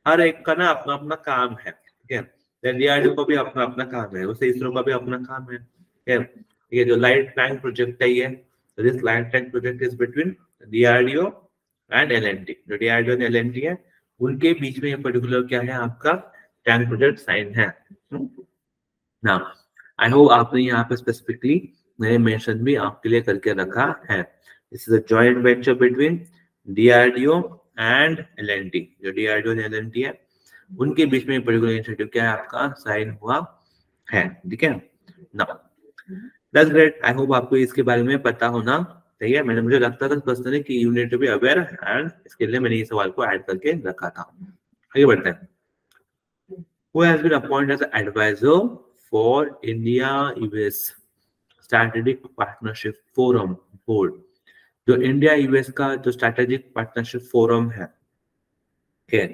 हर एक का ना अपना अपना काम है, ठीक है? डीआरडीओ को भी अपना अपना काम है वैसे इसरो का भी अपना काम है, ठीक है? ये जो लाइट टैंक प्रोजेक्ट है ये this light tank project is between DRDO and LNT जो डीआरडीओ एंड एलएनटी है, उनके बीच में ये पर्टिकुलर क्या है? आपका टैंक प्रोजेक्ट साइन है। आई होप आपने यहाँ पे स्पेसिफिकली मैंने मेंशन भी आपके लिए करके रखा है। This is a joint venture between DRDO and LNT जो डीआरडीओ एंड एलएनटी है, उनके बीच में पर्टिकुलर इनिशिएटिव क्या है आपका? साइन हुआ है, ठीक है? ना दैट्स ग्रेट आई होप आपको इसके बारे में पता होना चाहिए मैंने, मुझे लगता था पर्सनली कि you need to be aware and इसके लिए मैंने ये सवाल को ऐड करके रखा था। आगे बढ़ते हैं। Who has been appointed as advisor for India US Strategic Partnership Forum board. जो इंडिया यूएस का जो स्ट्रैटेजिक पार्टनरशिप फोरम है है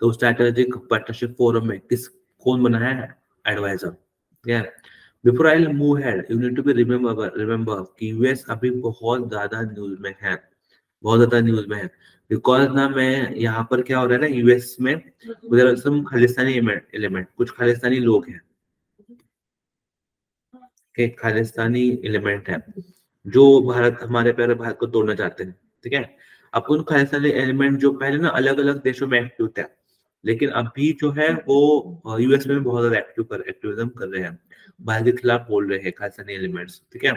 तो स्ट्रैटेजिक पार्टनरशिप फोरम में किस, कौन बना है? Adviser before I move head you need to be remember remember कि यूएस अभी बहुत ज़्यादा न्यूज़ में है, बहुत ज़्यादा न्यूज़ में है। बिकॉज़ ना मैं यहाँ पर क्या हो रहा है ना यूएस में खालिस्तानी एलिमेंट कुछ खालिस्तानी लोग हैं। के खालिस्तानी एलिमेंट है, जो भारत, हमारे प्यारे भारत को तोड़ना चाहते हैं, ठीक है? अब उन खालिस्तानी एलिमेंट जो पहले ना अलग अलग देशों में एक्टिव थे, लेकिन अभी जो है वो यूएस में बहुत ज़्यादा एक्टिव कर एक्टिविज्म कर रहे हैं, भारत के खिलाफ बोल रहे हैं खालिस्तानी एलिमेंट्स ठीक है?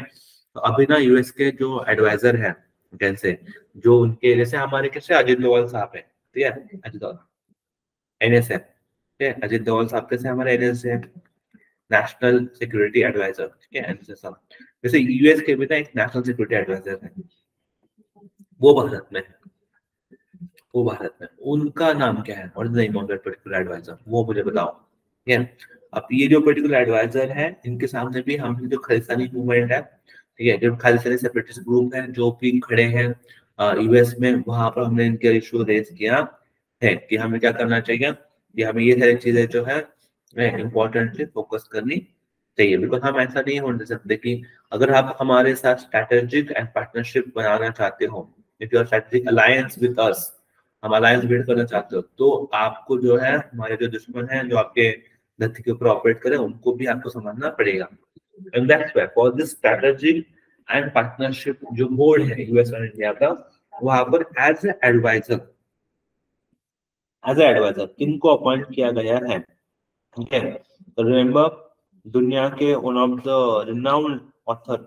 तो अभी ना यूएस के जो एडवाइजर है कैसे जो उनके, जैसे हमारे कैसे, अजित डोवाल साहब है, ठीक है? अजित डोवाल एनएस है ठीक है? अजित डोवाल साहब कैसे हमारे एनएस नेशनल सिक्योरिटी एडवाइजर ठीक है जैसे यूएस के भी ना एक नेशनल सिक्योरिटी एडवाइजर है। वो भारत में है। वो भारत में। उनका नाम क्या है? Name of that particular adviser वो मुझे बताओ। ठीक है? अब ये जो पर्टिकुलर एडवाइजर है, इनके सामने भी हम जो खालिस्तानी मूवमेंट है, ठीक है, जो खालिस्तानी सेपरेटिस्ट ग्रुप है, जो भी खड़े हैं यूएस में, वहाँ पर हमने इनके इशू रेज किया है कि हमें क्या करना चाहिए? कि हमें ये सारी चीज़ें जो है इम्पोर्टेंटली फोकस करनी चाहिए। बिकॉज़ हम ऐसा नहीं होने सकते कि अगर आप हमारे साथ स्ट्रेटेजिक एंड पार्टनरशिप बनाना चाहते हो if you are alliance with us हम अलायंस बिल्ड करना चाहते हो तो आपको जो है, हमारे जो दुश्मन है, जो आपके धरती के ऊपर ऑपरेट करें उनको भी आपको समझना पड़ेगा। And that's why for this strategic and partnership जो बोर्ड है यूएस और इंडिया का, वहाँ पर as a adviser as a adviser किनको अपॉइंट किया गया है? ठीक है तो रिमेंबर दुनिया के one of the renowned author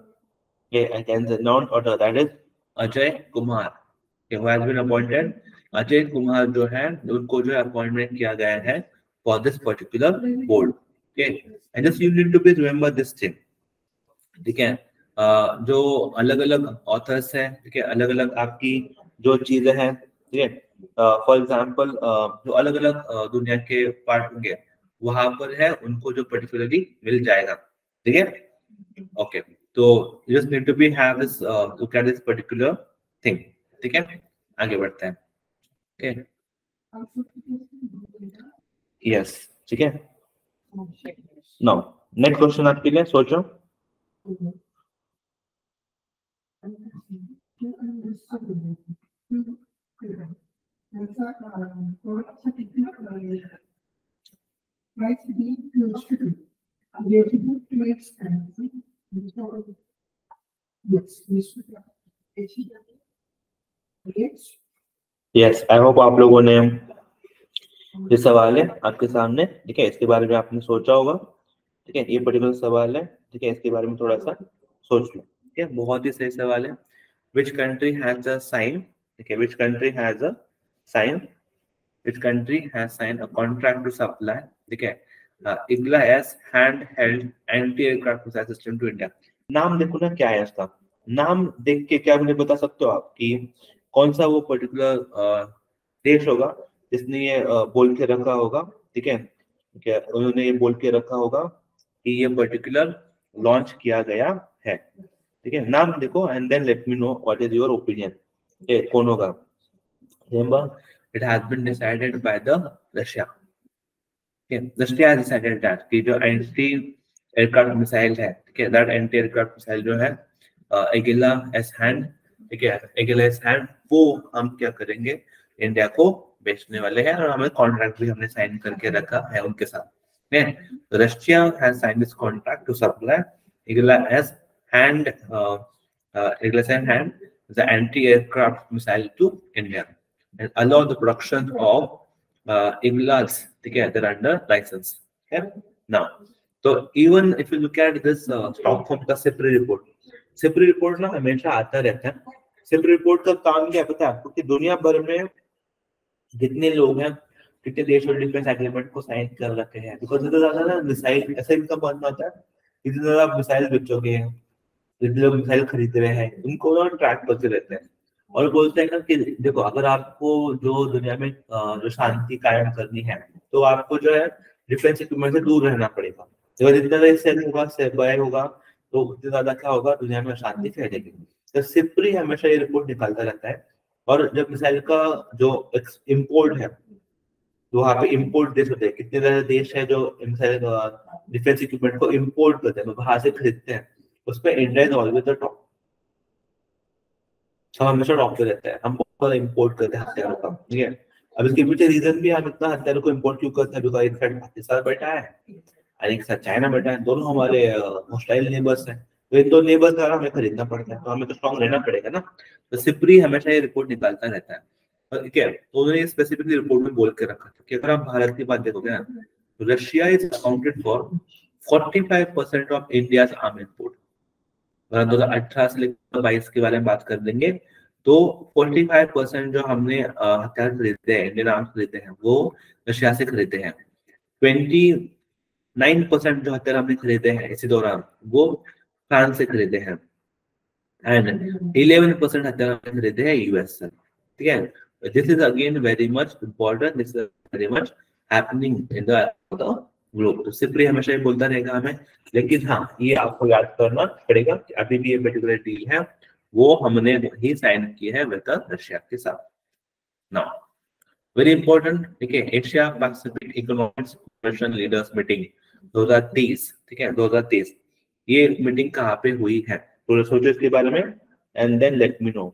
ये renowned author that is Ajay Kumar who has been appointed? Ajay Kumar जो है, उनको जो अपॉइंटमेंट किया गया है for this particular board and just you need to be remember this thing ठीक है? जो अलग अलग ऑथर्स हैं, ठीक है अलग अलग आपकी जो चीज़ें हैं, ठीक है? फॉर एग्ज़ाम्पल जो अलग अलग दुनिया के पार्ट होंगे वहाँ पर है, उनको जो पर्टिकुलरली मिल जाएगा। ठीक है? ओके तो just need to be have this look at this particular thing ठीक है? आगे बढ़ते हैं। ओके यस ठीक है? नो नेक्स्ट क्वेश्चन आपके लिए, सोचो। Yes. यस आई आप लोगों ने ये सवाल है आपके सामने। ठीक है, इसके बारे में आपने सोचा होगा। ठीक है, ये पर्टिकुलर सवाल है। ठीक है, इसके बारे में थोड़ा सा सोच लो। ठीक है, बहुत ही सही सवाल है। Which country has a sign ठीक है which country has a sign which country has sign a contract to supply ठीक है? Igla S hand held anti aircraft missile system to India नाम देखो ना क्या है इसका नाम देख के क्या मुझे बता सकते हो आप कि कौन सा वो पर्टिकुलर देश होगा जिसने ये बोल के रखा होगा, ठीक है? ठीक है, उन्होंने ये बोल के रखा होगा कि ये पर्टिकुलर लॉन्च किया गया है। ठीक है, नाम देखो and then let me know what is your opinion कौन होगा? Remember it has been decided by the Russia Russia has decided that कि जो एंटी एयरक्राफ्ट मिसाइल है ठीक है? दैट एंटी एयरक्राफ्ट मिसाइल जो है एगिला एस हैंड ठीक है? एगिला एस हैंड वो हम क्या करेंगे? इंडिया को बेचने वाले हैं और हमें कॉन्ट्रैक्ट भी हमने साइन करके रखा है उनके साथ Russia has sign this contract to supply has hand uh, uh, Igla has hand the anti-aircraft missile to India. And allow the production of uh, Iglas together under license. Okay? Now, so even if you look at this uh, Stockholm का SIPRI report, SIPRI report ना हमेशा आता रहता है सिर्फ़ report का काम क्या पता है आपको कि दुनिया भर में जितने लोग हैं कितने देश और डिफेंस एग्रीमेंट को साइन कर रखे हैं बिकॉज़ इतना ज़्यादा ना मिसाइल ऐसा इनका बनना होता है इतने ज़्यादा मिसाइल बेचोगे जितने लोग मिसाइल खरीद रहे हैं उनको ना ट्रैक करते रहते हैं और बोलते हैं कि देखो, अगर आपको जो दुनिया में जो शांति कायम करनी है तो आपको जो है डिफेंस इक्विपमेंट से दूर रहना पड़ेगा। जितना ज़्यादा सेल होगा सेल होगा तो उतनी ज़्यादा क्या होगा, दुनिया में शांति फैलेगी। तो सिप्री हमेशा ये रिपोर्ट निकालता रहता है। और जब मिसाइल का जो इम्पोर्ट है तो वहाँ पे इम्पोर्ट देश होते हैं। कितने ज़्यादा देश है जो मिसाइल डिफेंस इक्विपमेंट को इम्पोर्ट करते हैं बाहर से खरीदते हैं। उसमें India is always the top हम हमेशा टॉप पे रहते हैं। हम बहुत इम्पोर्ट करते हैं हथियारों का, ठीक है? अब इसके पीछे रीजन भी हम इतना हथियारों को इम्पोर्ट क्यों करते हैं? बिकॉज़ साइड पाकिस्तान बैठा है। और एक साइड चाइना बैठा है। दोनों हमारे हॉस्टाइल नेबर्स हैं। तो इन दो नेबर्स द्वारा हमें खरीदना पड़ता है। तो हमें तो स्ट्रॉन्ग रहना पड़ेगा ना। तो सिप्री हमेशा ये रिपोर्ट निकालता रहता है। ठीक है तो उन्होंने स्पेसिफिकली रिपोर्ट में बोल के रखा था कि अगर आप भारत की बात देखोगे ना तो Russia is accounted for 45 percent of India arm import दो हज़ार अठारह से लेकर बाईस के बारे में बात कर देंगे तो 45 परसेंट जो हमने हथियार खरीदते हैं, इंडियन आर्म्स खरीदते हैं, वो रशिया से खरीदते हैं। 20 नाइन परसेंट जो हथियार हमने खरीदे हैं इसी दौरान, वो फ्रांस से खरीदे हैं। एंड इलेवन परसेंट हथियार हमने खरीदे हैं यूएस से। ठीक है? This is again very much important this is very much happening in the globe. तो सिप्री हमेशा ही बोलता रहेगा हमें, लेकिन हाँ ये आपको याद करना पड़ेगा कि अभी भी ये पर्टिकुलर डील है, वो हमने ही साइन की है विद रशिया के साथ। नाउ वेरी इंपॉर्टेंट ठीक है Asia Pacific economic cooperation leaders meeting 2023 ठीक है 2023 ये मीटिंग कहाँ पे हुई है? थोड़ा सोचो इसके बारे में and then let me know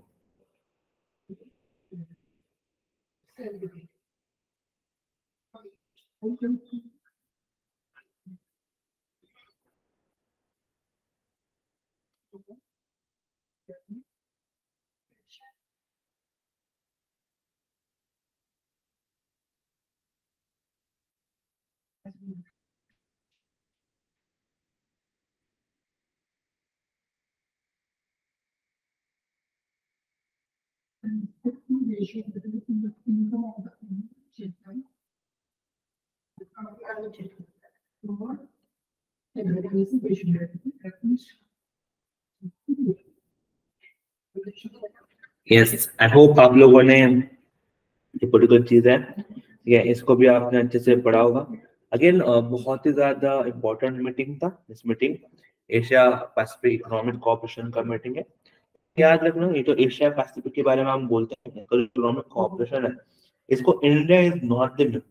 yes I hope आप लोगों ने ये पर्टिकुलर चीज़ है। या इसको भी आपने अच्छे से पढ़ा होगा। अगेन बहुत ही ज़्यादा इम्पोर्टेंट मीटिंग था, इस meeting Asia Pacific economic cooperation का मीटिंग है। याद रखना, ये तो एशिया पैसिफिक के बारे में हम बोलते हैं कोऑपरेशन है। इसको इंडिया इज़ नॉट द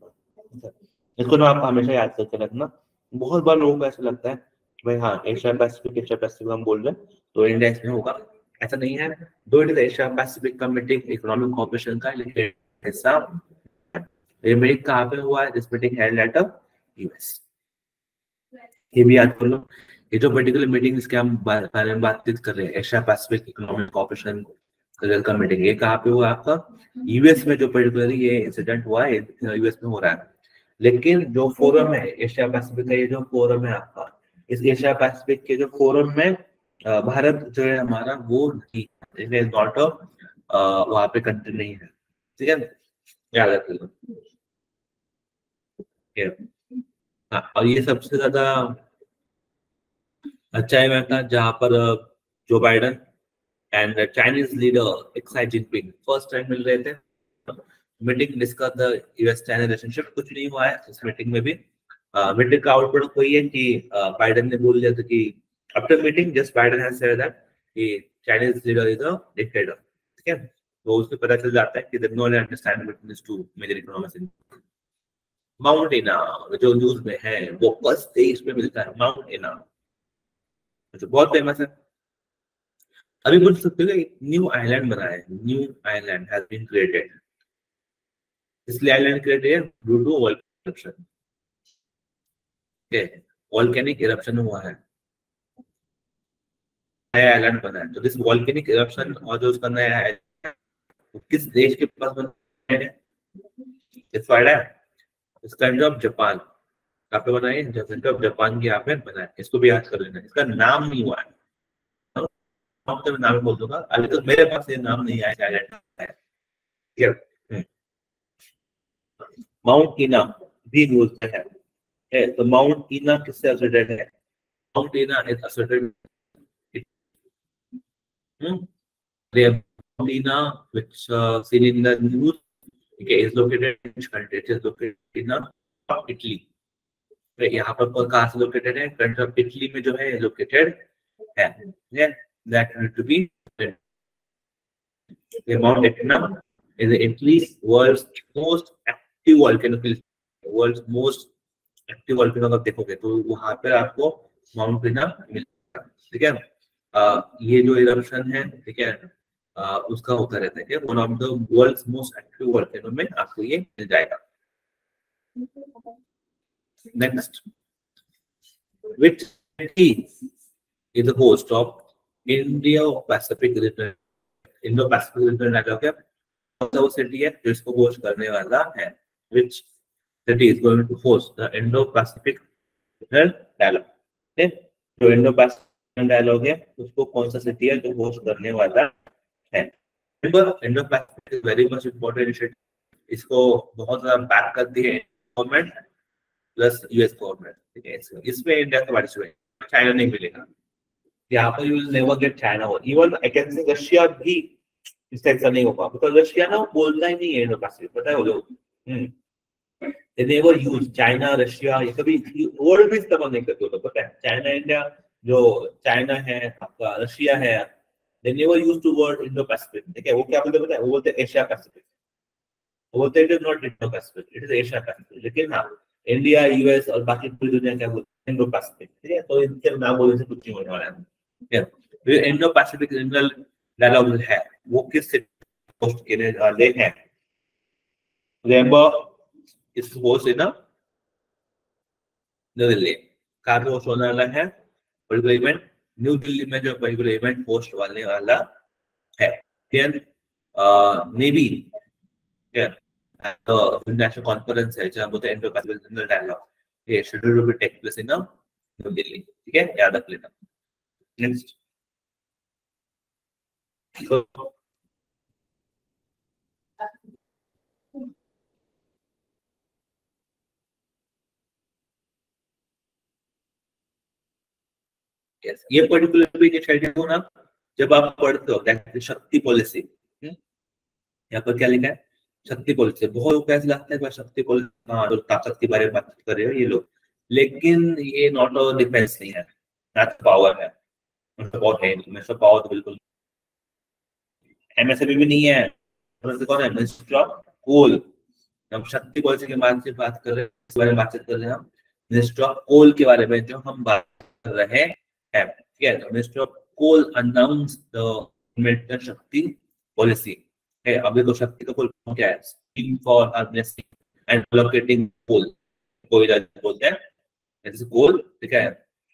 इसको ना आप हमेशा याद करके रखना। बहुत बार लोगों को ऐसा लगता है, भाई हाँ एशिया पैसिफिक एशिया पैसिफिक हम बोल रहे हैं तो इंडिया इसमें होगा। ऐसा नहीं है। Though it is Asia Pacific committee economic cooperation का हिस्सा। मीटिंग कहाँ पे हुआ है? This meeting held at US ये भी याद कर लो। ये जो पर्टिकुलर मीटिंग इसके हम बारे में बातचीत कर रहे हैं। एशिया पैसिफिक इकोनॉमिक कोऑपरेशन का मीटिंग ये कहाँ पे हुआ आपका? यूएस में जो पर्टिकुलर ये इंसिडेंट हुआ है यूएस में हो रहा है। लेकिन जो फोरम है एशिया पैसिफिक का ये जो फोरम है आपका, इस एशिया पैसिफिक के जो फोरम में भारत जो है हमारा वो नहीं नॉट वहाँ पे कंट्री नहीं है। ठीक है? याद रखिएगा हाँ और ये सबसे ज़्यादा अच्छा इवेंट था जहाँ पर जो Biden and Chinese leader Xi Jinping first time मिल रहे थे। Meeting discuss the US China relationship कुछ नहीं हुआ है, इस मीटिंग में भी। मीटिंग का आउटपुट वही है कि बाइडन ने बोल दिया था कि after meeting just Biden has said that कि Chinese leader is a dictator ठीक है? तो उससे पता चल जाता है कि there no understanding between this two major economics mount Etna जो न्यूज़ में है, वो बस देश में मिलता है माउंट इना अच्छा बहुत फ़ेमस है। अभी बोल सकते हो न्यू आइलैंड बना है। New island has been created इसलिए आइलैंड क्रिएट है due to volcanic eruption okay volcanic eruption हुआ है। नया आइलैंड बना है। तो दिस वोल्केनिक इरप्शन और जो उसका नया है किस देश के पास बना है? इस है। इसका जापान कहाँ पे बनाए सेंटर ऑफ़ जापान के यहाँ पे बनाए। इसको भी याद कर लेना। इसका नाम नहीं हुआ है। तो मैं नाम बोल दूँगा। अभी तो मेरे पास ये नाम नहीं आया है है। है है. यहाँ पर कहाँ से लोकेटेड है? कंट्री ऑफ़ इटली में जो है लोकेटेड है। That to be mount Etna is Italy's world's most active volcano. World's most active volcano अगर देखोगे तो वहाँ पर आपको माउंट पिना मिलेगा ठीक है? ये जो इरप्शन है, ठीक है? उसका होता रहता है one of the world's most active volcano में आपको ये मिल जाएगा। Next which city is the host of India Pacific region Indo Pacific region dialogue है वो सिटी है जो इसको होस्ट करने वाला है which city is going to host the Indo Pacific regional dialogue okay? जो Pacific डायलॉग है उसको कौन सा सिटी है जो होस्ट करने वाला है Indo Pacific is very much initiative इसको बहुत ज़्यादा बैक करती है गवर्नमेंट प्लस यूएस गवर्नमेंट। है, इसमें इंडिया का पार्टिसिपेट चाइना नहीं मिलेगा। यहाँ पर you never get China even I can say Russia भी का नहीं होगा बिकॉज़ रशिया ना बोलना ही नहीं है इंडो पैसिफिक पता है they never use China Russia ये कभी वर्ड भी इस्तेमाल नहीं करते तो पता है? चाइना इंडिया जो चाइना है, आपका रशिया है they never use to word Indo Pacific ठीक है, वो क्या बोलते हैं वो बोलते एशिया पैसिफिक वो बोलते it is not Indo Pacific it is Asia Pacific लेकिन हाँ इंडिया यूएस और बाकी पूरी दुनिया क्या बोलते हैं इंडो पैसिफिक तो इनके नाम बोलने से कुछ नहीं होने वाला है। इंडो पैसिफिक रीजनल डायलॉग है। वो किस पोस्ट किए गए हैं? रिमेंबर इस इन न्यू दिल्ली। होने वाला है। पर्टिकुलर इवेंट न्यू दिल्ली में जो पर्टिकुलर इवेंट होस्ट होने वाला है? फिर नेवी नेशनल कॉन्फ्रेंस है जहाँ बोलते हैं इंडो पैसिफिक डायलॉग ये schedule to take place in New Delhi ठीक है याद रख लेना नेक्स्ट So, yes, ये पर्टिकुलर भी इनिशिएटिव ना जब आप पढ़ते हो शक्ति पॉलिसी यहाँ पर क्या लिखा है? शक्ति पॉलिसी बहुत लोग कैसे लगता है शक्ति हाँ जो ताकत के बारे में बात कर रहे हो ये लोग। लेकिन ये नॉट अ डिफेंस नहीं है। ना पावर है। बहुत है। पावर तो बिल्कुल एमएसएबी भी नहीं है। कौन है? मिनिस्टर ऑफ़ कोल हम शक्ति पॉलिसी के बारे में बात कर रहे हैं इस बारे में बातचीत कर रहे हैं हम। मिनिस्टर ऑफ़ कोल के बारे में जो हम बात कर रहे हैं, ठीक है? तो minister of coal announce the Shakti policy अभी शक्ति का फुल क्या है? स्कीम फॉर एंड कोल बोलते हैं। जैसे कोल ठीक है?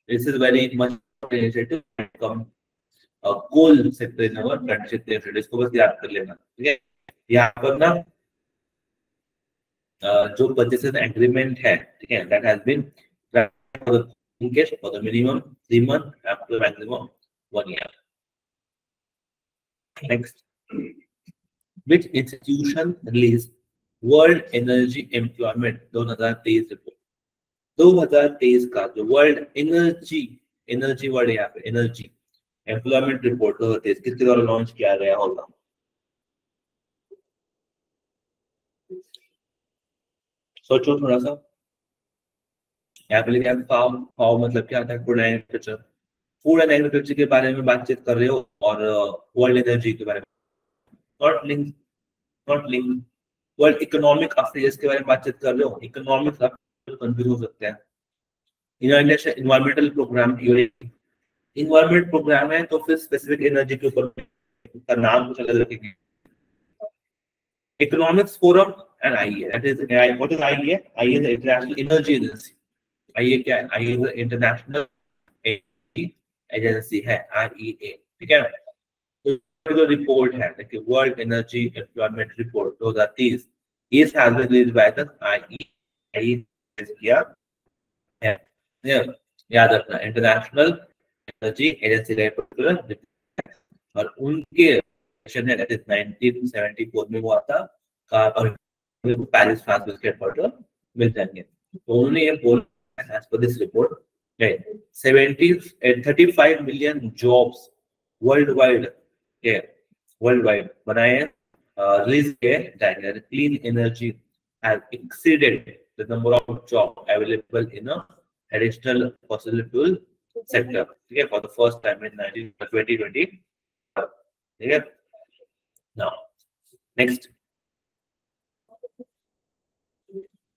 This is very much initiative come coal sector in इसको बस याद कर लेना ठीक है? पर ना जो परचेसेस एग्रीमेंट है ठीक है? That has been minimum three months up to maximum one year. Next, which institution released World Energy Employment 2023 report? 2023 का जो वर्ल्ड एनर्जी एनर्जी वर्ड यहाँ पे एनर्जी एम्प्लॉयमेंट रिपोर्ट दो हज़ार किसके द्वारा लॉन्च किया गया होगा? सोचो थोड़ा सा। यहाँ पे लिखा फार्म फार्म मतलब क्या था? Food and agriculture food and agriculture के बारे में बातचीत कर रहे हो और वर्ल्ड एनर्जी के बारे में। Not link not link world economic affairs के बारे में बातचीत कर रहे हो इकोनॉमिक कंफ्यूज हो सकते हैं। इन्वायरमेंटल प्रोग्राम इन्वायरमेंट प्रोग्राम है तो फिर स्पेसिफिक एनर्जी के ऊपर का नाम कुछ अलग रखेंगे। Economics forum and IA that is what is IA IA is international energy agency आईए क्या है? आईए इज़ इंटरनेशनल एजेंसी है आईईए ठीक है जो रिपोर्ट है? देखिए वर्ल्ड एनर्जी एम्प्लॉयमेंट रिपोर्ट 2030 इस has been released by the IE किया है याद रखना इंटरनेशनल एनर्जी एजेंसी का पर्टिकुलर और उनके दैट इज़ 1974 में हुआ था. और पेरिस फ्रांस के हेडक्वार्टर मिल जाएँगे. तो उन्होंने ये बोला as per this report 70 35 million jobs worldwide के वर्ल्ड वाइड बनाए रिलीज किए जाएंगे clean energy has exceeded the number of jobs available in a additional fossil fuel sector okay for the first time in 19 2020 okay now next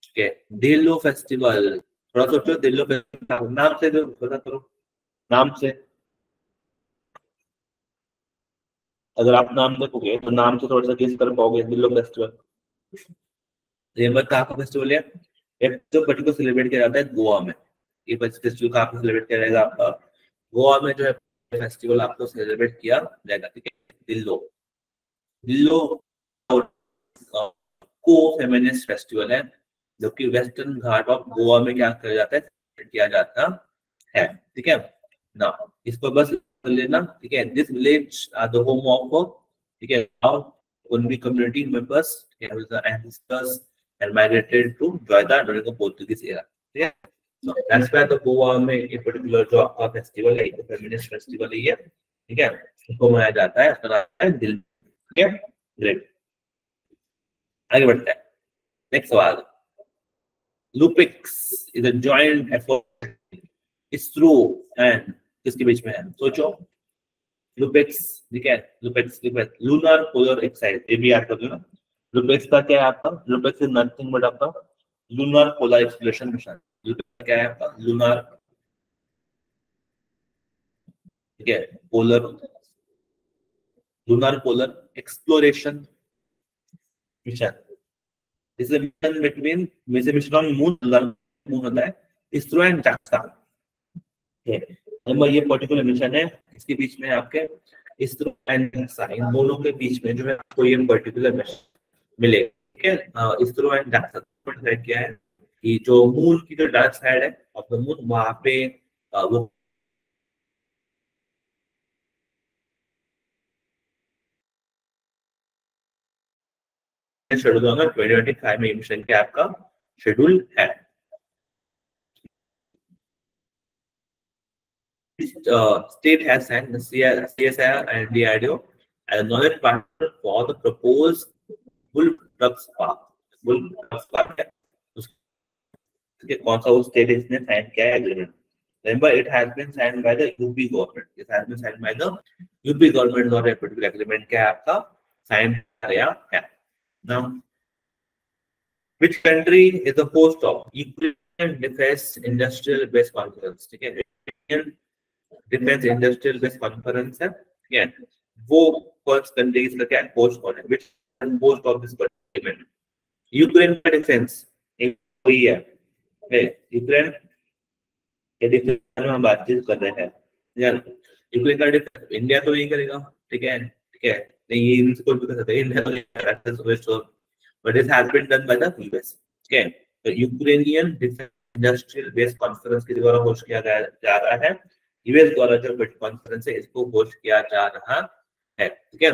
okay दिल्लो festival थोड़ा सोचो दिल्लो festival नाम से जो पता करो नाम से अगर आप नाम देखोगे तो नाम से थोड़ा सा गेस कर पाओगे दिल्लो फेस्टिवल रेमत कहाँ का फेस्टिवल है? एक तो पर्टिकुलर सेलिब्रेट किया जाता है, गोवा में। ये फेस्टिवल कहाँ पे सेलिब्रेट किया जाएगा आपका? गोवा में जो है फेस्टिवल आपको सेलिब्रेट किया जाएगा, ठीक है? दिल्लो दिल्लो को फेमिनिस्ट फेस्टिवल है, जो कि वेस्टर्न घाट ऑफ़ गोवा में क्या किया जाता है किया जाता है, ठीक है? ना इसको बस लेना ठीक है? This village are the home of ठीक है? Kunbi community members, ancestors, and migrated to Joida during the Portuguese era. ठीक है? So that's why the Goa में एक पर्टिकुलर जो आपका फेस्टिवल है फेमिनिस्ट फेस्टिवल है ठीक है? उसको मनाया जाता है उसका है दिल ठीक है? ग्रेट आगे बढ़ते हैं। नेक्स्ट सवाल। LUPEX is a joint effort ISRO and किसके बीच में है? सोचो। लुपिक्स ठीक है? लुपिक्स लूनर पोलर एक्साइड ये भी याद कर लो ना। लुपिक्स का क्या है आपका? लुपिक्स इज़ नथिंग बट आपका lunar polar exploration mission LUPEX क्या है आपका? लूनर ठीक है? Polar lunar polar exploration mission this is a mission between is a mission on moon moon होता है। इसरो एंड जाक्सा नंबर ये पर्टिकुलर मिशन है, इसके बीच में आपके इसरो एंड जाक्सा इन दोनों के बीच में जो है आपको ये पर्टिकुलर मिशन मिले ठीक है? इसरो एंड जाक्सा क्या है कि जो मून की जो डार्क साइड है ऑफ़ द मून वहाँ पे वो शेड्यूल ट्वेंटी ट्वेंटी फाइव में मिशन के आपका शेड्यूल है। Uh, state has sent the CSIR and DRDO as a knowledge partner for the proposed bull drugs park. Bull drugs park है उसके कौन सा उस स्टेट इसने साइन किया है agreement Remember, it has been signed by the UP government. It has been signed by the UP government और a particular agreement क्या आपका साइन किया है. Now, which country is the host of Ukrainian Defense Industrial Base Conference? ठीक है, Ukrainian Defence industrial base conference है, ठीक है? वो फ़र्स्ट कंट्रीज़ का क्या पोस्ट कौन है which most of this participant Ukraine का डिफेंस एक है ये यूक्रेन ये डिफेंस हम बातचीत कर रहे हैं। यार यूक्रेन का डिफेंस इंडिया तो यही करेगा, ठीक है? ठीक है? नहीं, ये इनसे कोई भी तो तो कर सकता है इंडिया तो डिफेंस वेस्ट और but this has been done by the US ठीक Ukrainian defence industrial based conference के द्वारा होस्ट किया जा रहा है। यूएस द्वारा जो बिट कॉन्फ्रेंस है, इसको होस्ट किया जा रहा है, ठीक है?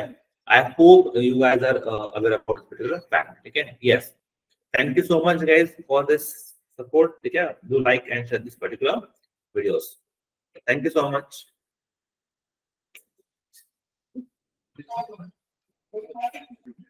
I hope you guys are aware about this particular fact ठीक है? Yes thank you so much guys for this support ठीक है? Do like and share this particular videos thank you so much
Thank you.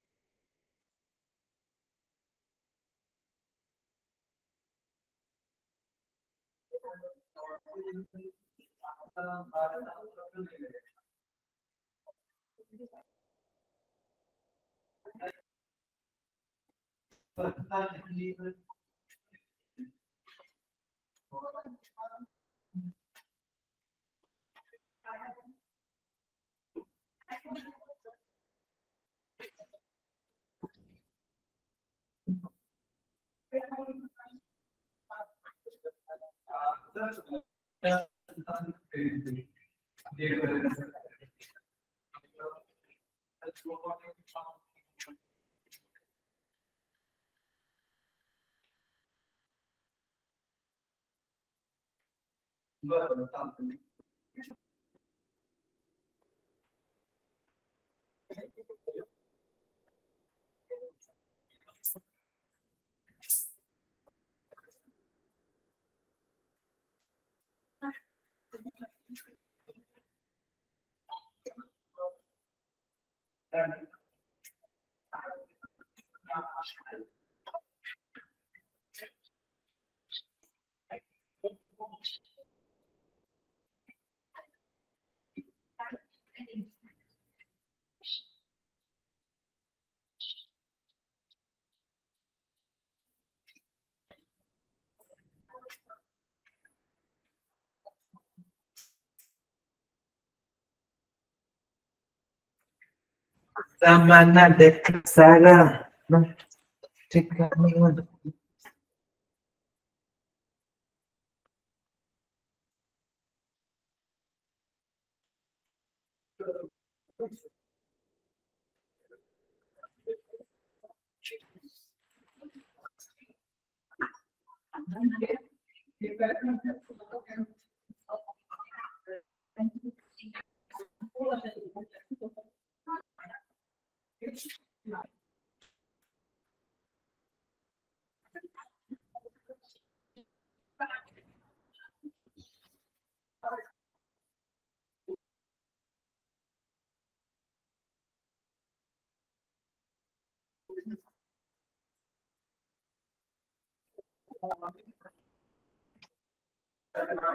That's Yeah. semana de casada. No,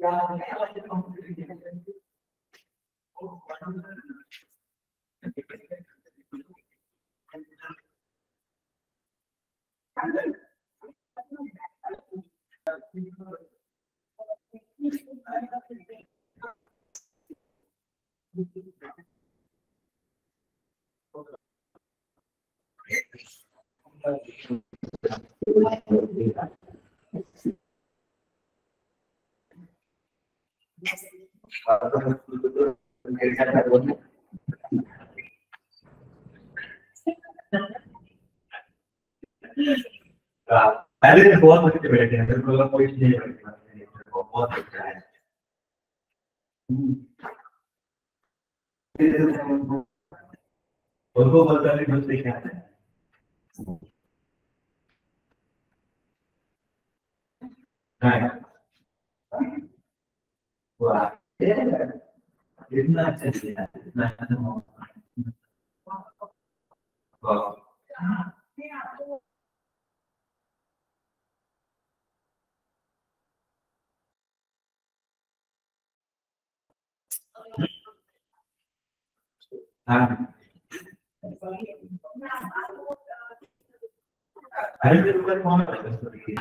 Yeah, I like the Gracias.
पहले से बहुत अच्छे बैठे हैं को कोई नहीं बैठा बहुत अच्छा है उनको बोलता है जो सीखना है हाँ वाह अरे मेरे ऊपर कौन है। बस देखिए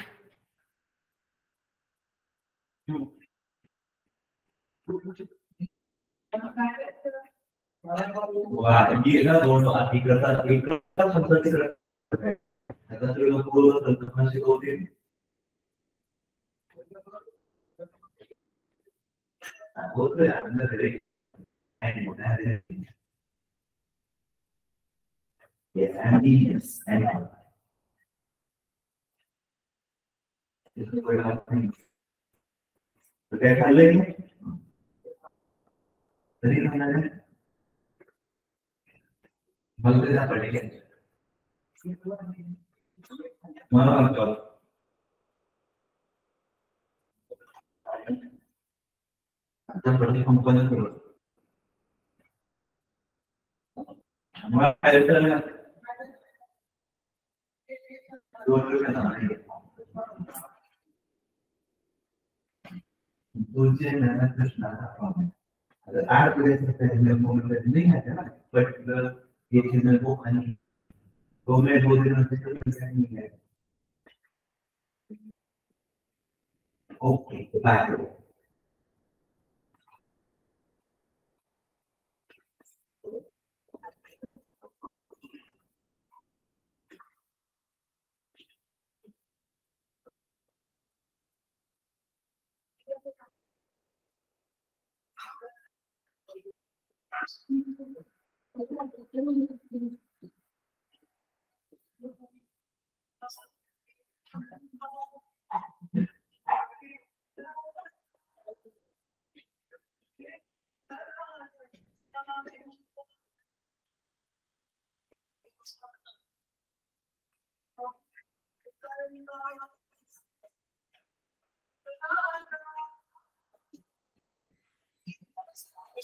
वाह ये ना दोनों आदि करता एक करता है तो लोग बोलो तो से बोलते हैं बोलते हैं अंदर है Yes, emptiness and This is where I think. तो क्या कर लेंगे शरीर में हल्के से पढ़ेंगे मनोरंजन करो आता प्रति कंपनी करो हमारा दो रुपये का दूसरे नैना कृष्णा आठ बजे से पहले मोमेंट नहीं है ना बट ये चीज़ें वो खानी तो मैं दो दिन से नहीं है ओके बाय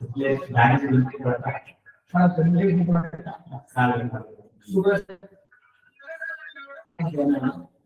दिल तेरा यहाँ नदी वो नहीं सकता सच्चे मामा को हर किसी से हर गम से कभी जाना हो आज बहुत एक कर दी एक में बाकी है आज नहीं दिया सुबह